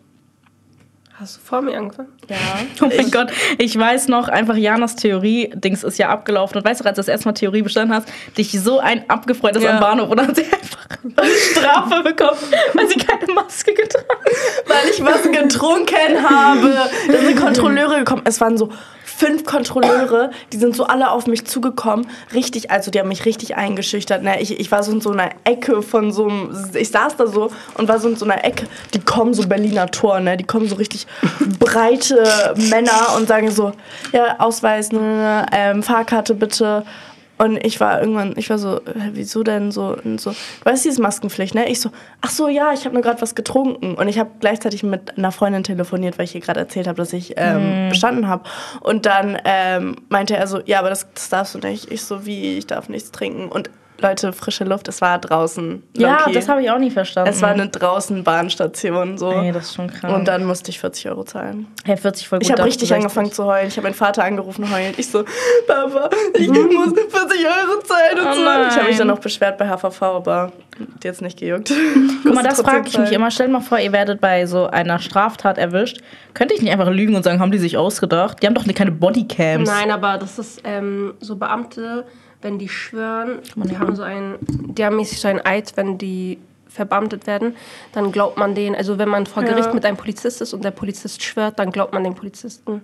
Hast du vor mir angefangen? Ja. Oh mein Gott, ich weiß noch, einfach Janas Theorie-Dings ist ja abgelaufen. Und weißt du, als du das erste Mal Theorie bestanden hast, dich so ein abgefreut ist Ja. am Bahnhof und dann hat sie einfach eine Strafe bekommen, weil sie keine Maske getragen hat. weil ich was getrunken habe. Da sind Kontrolleure gekommen. Es waren so fünf Kontrolleure, die sind so alle auf mich zugekommen. Richtig, also die haben mich richtig eingeschüchtert. Ne? Ich, ich war so in so einer Ecke von so einem, ich saß da so und war so in so einer Ecke. Die kommen so Berliner Tor, ne? Die kommen so richtig breite Männer und sagen so, ja, Ausweis, ne, ne, ne, ähm, Fahrkarte bitte. Und ich war irgendwann, ich war so, hä, wieso denn so? Und so, du weißt, dieses Maskenpflicht, ne? Ich so, ach so, ja, ich habe nur gerade was getrunken. Und ich habe gleichzeitig mit einer Freundin telefoniert, weil ich ihr gerade erzählt habe, dass ich ähm, bestanden habe. Und dann ähm, meinte er so, ja, aber das, das darfst du nicht. Ich so, wie, ich darf nichts trinken. Und Leute, frische Luft, es war draußen. Ja, low-key. das habe ich auch nie verstanden. Es war eine draußen Bahnstation so. Nee, das ist schon krank. Und dann musste ich 40 Euro zahlen. hey, 40 voll gut. Ich habe richtig angefangen 60. zu heulen. Ich habe meinen Vater angerufen heulend. Ich so, Papa, ich muss 40 Euro zahlen und Oh so. Ich habe mich dann noch beschwert bei HVV, aber die jetzt nicht gejuckt. Guck mal, das frage ich mich immer. Stell dir mal vor, ihr werdet bei so einer Straftat erwischt. Könnte ich nicht einfach lügen und sagen, haben die sich ausgedacht? Die haben doch keine Bodycams. Nein, aber das ist ähm, so Beamte, wenn die schwören, die haben so ein, die haben mäßig so ein Eid, wenn die verbeamtet werden, dann glaubt man denen, also wenn man vor Ja. Gericht mit einem Polizist ist und der Polizist schwört, dann glaubt man dem Polizisten.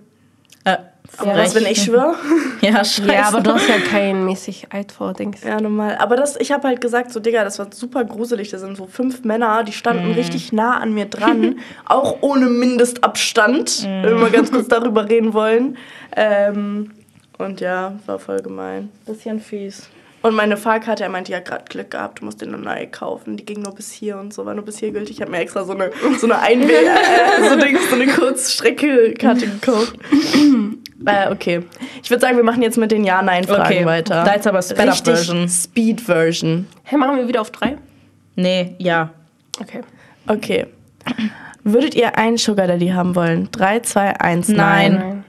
Äh, Ja, Was, wenn ich schwöre? Ja, scheiße. Ja, aber du hast ja kein mäßig Eid vor, denkst Ja, normal. Aber das, ich habe halt gesagt, so, Digga, das war super gruselig. Da sind so fünf Männer, die standen richtig nah an mir dran, auch ohne Mindestabstand, wenn wir mal ganz kurz darüber reden wollen. Ähm, und ja, war voll gemein. Bisschen fies. Und meine Fahrkarte, er meinte, ja, gerade Glück gehabt, du musst den neu kaufen. Die ging nur bis hier und so, war nur bis hier gültig. Ich habe mir extra so eine, so eine Einwähl, äh, so, Dings, so eine Kurzstrecke-Karte gekauft. äh, okay. Ich würde sagen, wir machen jetzt mit den Ja-Nein-Fragen Okay, weiter. da jetzt aber Sped-Up-Version. Speed-Version. Hä, machen wir wieder auf drei? Nee, ja. Okay. Okay. Würdet ihr einen Sugar Daddy haben wollen? 3, 2, 1, Nein. nein.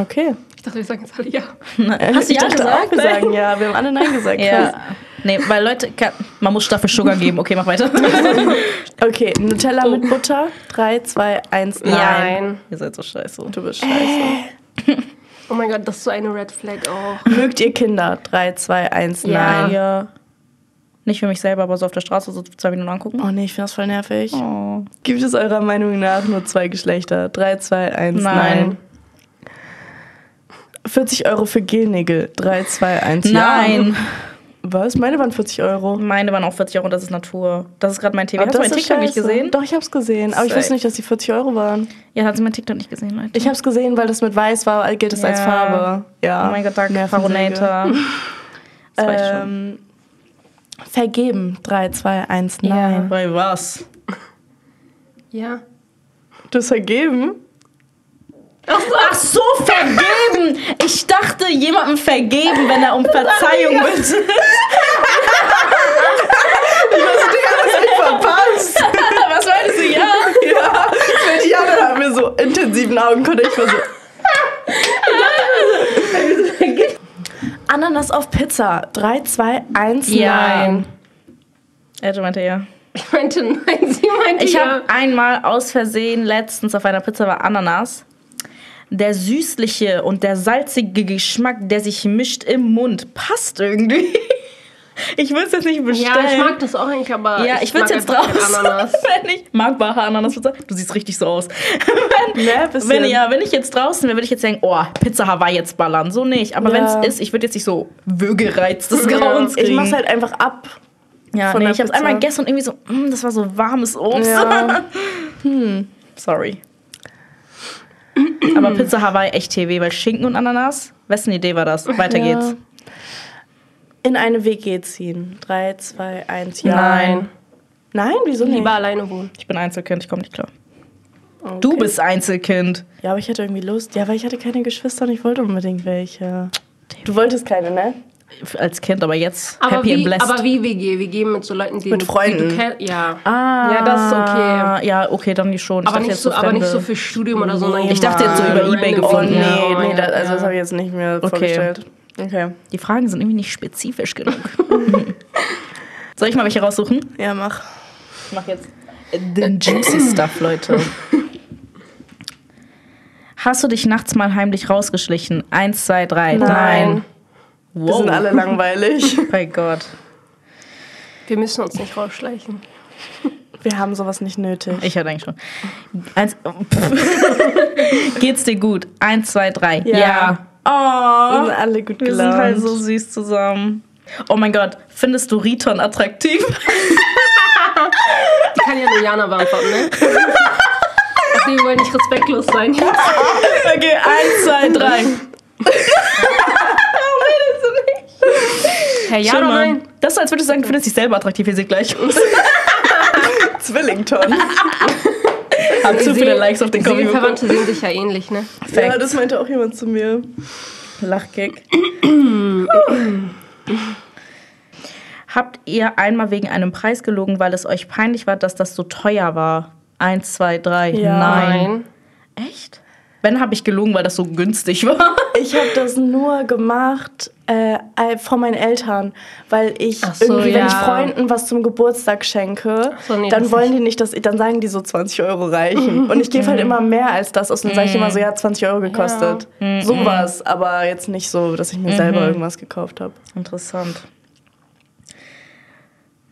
Okay. Ich dachte, wir sagen jetzt alle ja. Hast du ja dachte gesagt? auch, wir sagen ja. Wir haben alle Nein gesagt. Ja. Nee, weil Leute, kann, man muss Staffel Sugar geben. Okay, mach weiter. Okay, Nutella mit Butter. 3, 2, 1, nein. Nein. Ihr seid so scheiße. Du bist scheiße. Oh mein Gott, das ist so eine Red Flag auch. Mögt ihr Kinder? 3, 2, 1, Ja. nein. Ja. Nicht für mich selber, aber so auf der Straße so zwei Minuten angucken. Oh nee, ich finde das voll nervig. Oh. Gibt es eurer Meinung nach nur zwei Geschlechter? 3, 2, 1, nein. Nein. 40 Euro für Gelnägel. 3, 2, 1, Nein. ja. Was? Meine waren 40 Euro. Meine waren auch 40 Euro und das ist Natur. Das ist gerade mein TV. Aber Hast du mein TikTok nicht gesehen? Doch, ich hab's gesehen. Aber ich wusste nicht, dass die 40 Euro waren. Ja, hat sie mein TikTok nicht gesehen, Leute. Ich hab's gesehen, weil das mit weiß war, gilt es als Ja. Farbe. Ja. oh mein Gott, danke. Faronator. Das weiß ich schon. Ähm, vergeben. 3, 2, 1, nein. Bei was? Ja. Du hast vergeben? Ach so, vergeben! Ich dachte, jemandem vergeben, wenn er um Verzeihung bittet. Verpasst! Was meinst du, ja? ja. Mit Jana haben wir so intensiven Augenkontakt. Ich war so. Ananas auf Pizza. 3, 2, 1, nein. Edge meinte ja. Ich meinte nein, sie meinte Ich ja. habe einmal aus Versehen letztens auf einer Pizza war Ananas. Der süßliche und der salzige Geschmack, der sich mischt im Mund, passt irgendwie. Ich will es jetzt nicht bestellen. ja, ich mag das auch eigentlich, aber Ja, ich, will es mag jetzt. Ananas. wenn ich mag wahre Ananaspizza. Du siehst richtig so aus. wenn, Ne, bisschen. wenn, ja, wenn ich jetzt draußen wäre, würde ich jetzt sagen, oh, Pizza Hawaii jetzt ballern. So nicht. Aber Ja. wenn es ist, ich würde jetzt nicht so würgereiz des Grauens Ich kriegen. mach's halt einfach ab. ja, von nee, der ich hab's Pizza. einmal gegessen und irgendwie so, mm, das war so warmes Obst. Ja. Sorry. Aber Pizza Hawaii echt TV, weil Schinken und Ananas, wessen Idee war das? Weiter Ja. geht's. In eine WG ziehen. 3, 2, 1, ja. Nein. Nein, wieso nicht? Lieber alleine wohnen. Ich bin Einzelkind, ich komme nicht klar. Okay. Du bist Einzelkind. Ja, aber ich hatte irgendwie Lust. Ja, weil ich hatte keine Geschwister und ich wollte unbedingt welche. Du wolltest keine, ne? Als Kind, aber jetzt Aber happy and wie, blessed. aber wie WG? WG mit so Leuten, die, Mit die Freunden. du kennst. Ja. Ah, Ja, das ist okay. Ja, okay, dann nicht schon. Ich Aber nicht, jetzt so, aber nicht so für Studium oder so. sondern Ich dachte jetzt so über Ebay Oh, gefunden, nee, ja. Oh, nee, ja, das, also ja. das habe ich jetzt nicht mehr Okay. vorgestellt. Okay. Die Fragen sind irgendwie nicht spezifisch genug. Soll ich mal welche raussuchen? Ja, mach. Ich mach jetzt den juicy Stuff, Leute. Hast du dich nachts mal heimlich rausgeschlichen? Eins, zwei, drei. Nein. Wir Wow. sind alle langweilig. Bei Gott. Wir müssen uns nicht rausschleichen. Wir haben sowas nicht nötig. Ich hatte eigentlich schon. Eins, oh, pff. Geht's dir gut? Eins, zwei, drei. Ja. Oh. Wir sind alle gut Wir gelaunt. sind halt so süß zusammen. Oh mein Gott, findest du Riton attraktiv? Die kann ja nur Jana beantworten, ne? Ach, wir wollen nicht respektlos sein. Okay, eins, zwei, drei. Herr ja Schau oder mal. nein? Das ist, als würdest du sagen, du findest dich selber attraktiv. Ihr seht gleich aus. Zwillington. Haben zu viele Likes auf den Kommi bekommen. Seelenverwandte sehen sich ja ähnlich, ne? ja, das meinte auch jemand zu mir. Lachkick. Habt ihr einmal wegen einem Preis gelogen, weil es euch peinlich war, dass das so teuer war? Eins, zwei, drei. Ja. Nein. Echt? Wenn habe ich gelogen, weil das so günstig war. Ich habe das nur gemacht äh, vor meinen Eltern, weil ich so, irgendwie, wenn ja. ich Freunden was zum Geburtstag schenke, so, nee, dann wollen die nicht, dass dann sagen die so 20 Euro reichen. Und ich gebe halt immer mehr als das aus. Dann sage ich immer so, ja, 20 Euro gekostet. Sowas, aber jetzt nicht so, dass ich mir selber irgendwas gekauft habe. Interessant.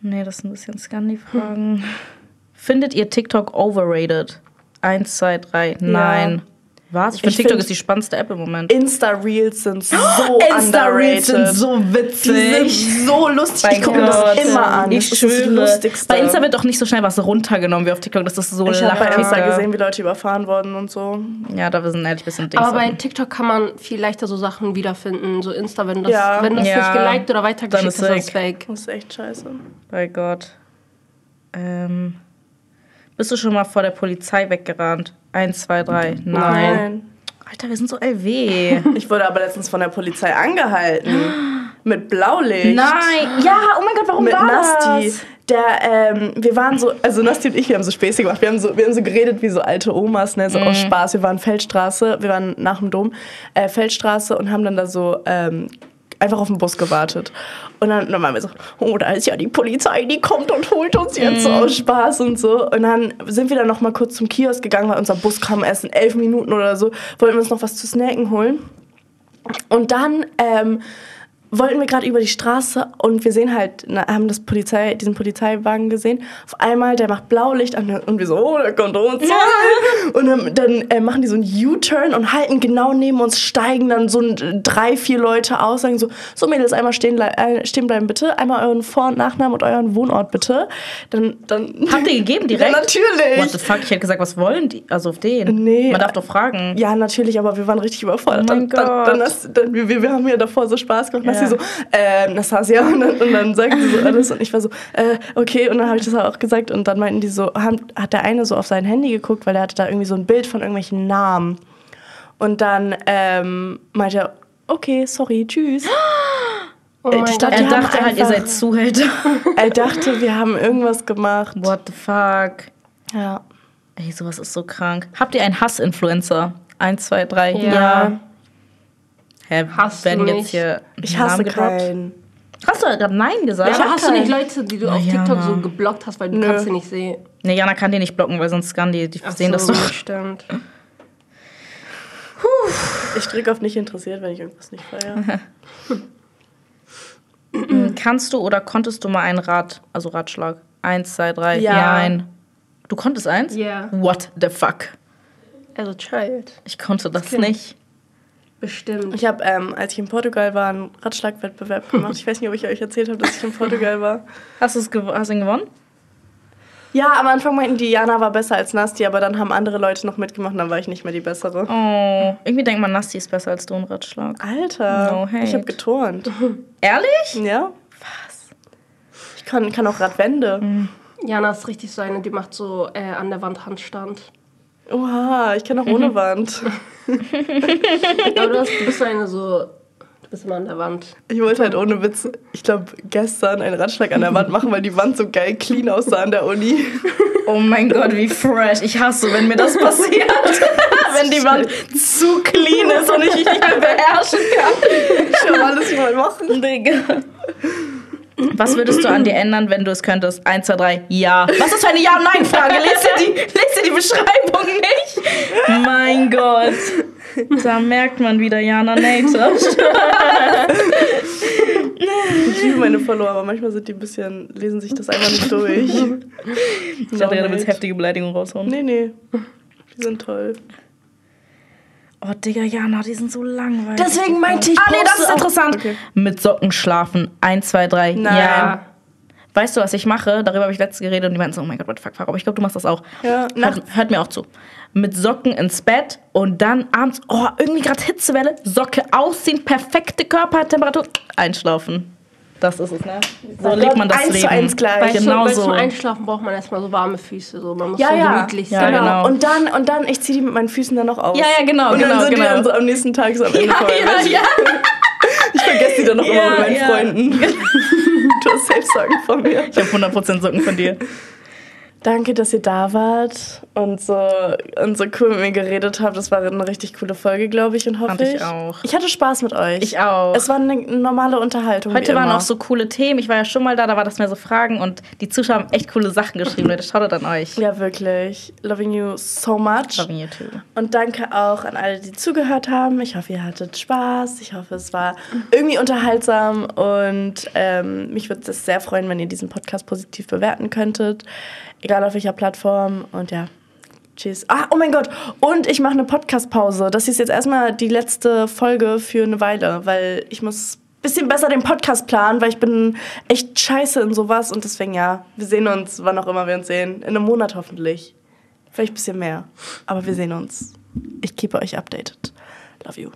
Nee, das ist ein bisschen Scandi-Fragen. Findet ihr TikTok overrated? Eins, zwei, drei. Nein. Was? Ich finde, TikTok find- ist die spannendste App im Moment. Insta-Reels sind so Insta-Reels underrated. sind so witzig. Die sind so lustig. Mein ich gucke mir das immer an. Ich das ist das schwöre. Lustigste. Bei Insta wird auch nicht so schnell was runtergenommen wie auf TikTok. Das ist so ich habe bei. Insta gesehen, wie Leute überfahren wurden und so. Ja, da sind ehrlich ein bisschen Dings. Aber bei TikTok kann man viel leichter so Sachen wiederfinden. So Insta, wenn das, Ja. wenn das Ja. nicht geliked oder weitergeschickt ist, ist fake. fake. Das ist echt scheiße. Bei Gott. Ähm, bist du schon mal vor der Polizei weggerannt? Eins, zwei, drei. Nein. Alter, wir sind so LW. Ich wurde aber letztens von der Polizei angehalten. mit Blaulicht. Nein. Ja, oh mein Gott, warum mit war Nasti. das? Der, ähm, wir waren so, also Nasti und ich, wir haben so Späße gemacht. Wir haben so, wir haben so geredet wie so alte Omas, ne, so aus Spaß. Wir waren Feldstraße, wir waren nach dem Dom, äh, Feldstraße und haben dann da so ähm, einfach auf den Bus gewartet. Und dann, wir so, oh, da ist ja die Polizei, die kommt und holt uns jetzt so aus Spaß und so. Und dann sind wir dann noch mal kurz zum Kiosk gegangen, weil unser Bus kam erst in elf Minuten oder so. Wollten wir uns noch was zu snacken holen. Und dann ähm, wollten wir gerade über die Straße und wir sehen halt, na, haben das Polizei, diesen Polizeiwagen gesehen. Auf einmal, der macht Blaulicht an und wir so, oh, der kommt uns. und dann, dann äh, machen die so einen U-Turn und halten genau neben uns, steigen dann so ein, drei, vier Leute aus, sagen so, so Mädels, einmal stehen, äh, stehen bleiben bitte, einmal euren Vor- und Nachnamen und euren Wohnort bitte. Dann, dann Habt ihr gegeben direkt? Ja, natürlich. What the fuck? Ich hätte gesagt, was wollen die? Also auf den. Nee. Man darf doch fragen. Ja, natürlich, aber wir waren richtig überfordert. Oh mein dann, dann, Gott. dann, hast- dann, wir, wir haben ja davor so Spaß gemacht. Ja. Ja. so, äh, Nastasia. Und dann, und dann sagte sie so alles. Und ich war so, äh, okay. Und dann habe ich das auch gesagt. Und dann meinten die so, haben, hat der eine so auf sein Handy geguckt, weil der hatte da irgendwie so ein Bild von irgendwelchen Namen. Und dann ähm, meinte er, okay, sorry, tschüss. Oh ich Gott. glaub, Er dachte halt, ihr seid Zuhälter. er dachte, wir haben irgendwas gemacht. What the fuck? Ja. Ey, sowas ist so krank. Habt ihr einen Hass-Influencer? Eins, zwei, drei. Ja. Hä, Hast du jetzt nicht? hier Ich Namen hasse gedroppt? keinen. Hast du gerade Nein gesagt? Ja, aber hast du keinen. nicht Leute, die du auf Ja, TikTok so Mann. geblockt hast, weil du Nö. kannst sie nicht sehen? Nee, Jana kann die nicht blocken, weil sonst kann die, die Ach sehen das so, doch. stimmt. Ich drücke auf nicht interessiert, wenn ich irgendwas nicht feiere. Kannst du oder konntest du mal einen Rat, also Ratschlag? Eins, zwei, drei. Ja. Nein. Du konntest eins? Ja. What the fuck? Also Child. Ich konnte das Kind. nicht. Bestimmt. Ich habe, ähm, als ich in Portugal war, einen Ratschlagwettbewerb gemacht. Ich weiß nicht, ob ich euch erzählt habe, dass ich in Portugal war. Hast du es gew hast du ihn gewonnen? Ja, am Anfang meinten die, Jana war besser als Nasti, aber dann haben andere Leute noch mitgemacht und dann war ich nicht mehr die Bessere. Oh, irgendwie denkt man, Nasti ist besser als du ein Ratschlag. Alter, No hate. ich habe geturnt. Ehrlich? Ja? Was? Ich kann, kann auch Radwände. Jana ist richtig so eine, die macht so äh, an der Wand Handstand. Oha, ich kann auch ohne Wand. Aber du, hast, du bist eine so, du bist immer an der Wand. Ich wollte halt ohne Witz, ich glaube, gestern einen Ratschlag an der Wand machen, weil die Wand so geil clean aussah an der Uni. Oh mein Gott, wie fresh. Ich hasse, wenn mir das passiert. wenn die Wand zu clean ist und ich mich nicht mehr beherrschen kann. Ich will alles mal machen. Digga. Was würdest du an dir ändern, wenn du es könntest? Eins, zwei, drei, ja. Was ist für eine Ja-Nein-Frage? Lest dir die, lest dir die Beschreibung nicht? Mein Gott. Da merkt man wieder Jana Nature. Ich liebe meine Follower, aber manchmal sind die ein bisschen, lesen sich das einfach nicht durch. Ich dachte, du willst heftige Beleidigungen raushauen. Nee, nee. Die sind toll. Oh, Digga, Jana, die sind so langweilig. Deswegen meinte ich, Ah, nee, das ist interessant. Okay. Mit Socken schlafen. Eins, zwei, drei. Nein. Ja. Weißt du, was ich mache? Darüber habe ich letztens geredet und die meinten so, oh mein Gott, what the fuck, Farah, aber ich glaube, du machst das auch. Ja, hört, hört mir auch zu. Mit Socken ins Bett und dann abends, oh, irgendwie gerade Hitzewelle, Socke ausziehen, perfekte Körpertemperatur, einschlafen. Das ist es, ne? So legt man das eins zu Leben. eins gleich. Weißt Genau so. zum Einschlafen braucht man erstmal so warme Füße. So. Man muss Ja, so ja. gemütlich Ja, sein. genau. genau. Und dann, und dann, ich ziehe die mit meinen Füßen dann noch aus. Ja, ja, genau, und dann genau, sind genau. die dann so am nächsten Tag so am Ende ja, meinem ja, ja. Ich vergesse die dann noch Ja, immer mit meinen ja. Freunden. du hast selbst sagen von mir. Ich habe 100% Socken von dir. Danke, dass ihr da wart und so, und so cool mit mir geredet habt. Das war eine richtig coole Folge, glaube ich, und hoffe Fand ich auch. Ich hatte Spaß mit euch. Ich auch. Es war eine normale Unterhaltung. Heute waren auch so coole Themen. Ich war ja schon mal da, da war das mehr so Fragen und die Zuschauer haben echt coole Sachen geschrieben. Leute, schaut an euch. Ja, wirklich. Loving you so much. Loving you too. Und danke auch an alle, die zugehört haben. Ich hoffe, ihr hattet Spaß. Ich hoffe, es war irgendwie unterhaltsam. Und ähm, mich würde es sehr freuen, wenn ihr diesen Podcast positiv bewerten könntet. Egal auf welcher Plattform. Und ja, Tschüss. Ah, oh mein Gott. Und ich mache eine Podcast-Pause. Das ist jetzt erstmal die letzte Folge für eine Weile, weil ich muss ein bisschen besser den Podcast planen, weil ich bin echt scheiße in sowas. Und deswegen, ja, wir sehen uns, wann auch immer wir uns sehen. In einem Monat hoffentlich. Vielleicht ein bisschen mehr. Aber wir sehen uns. Ich keep euch updated. Love you.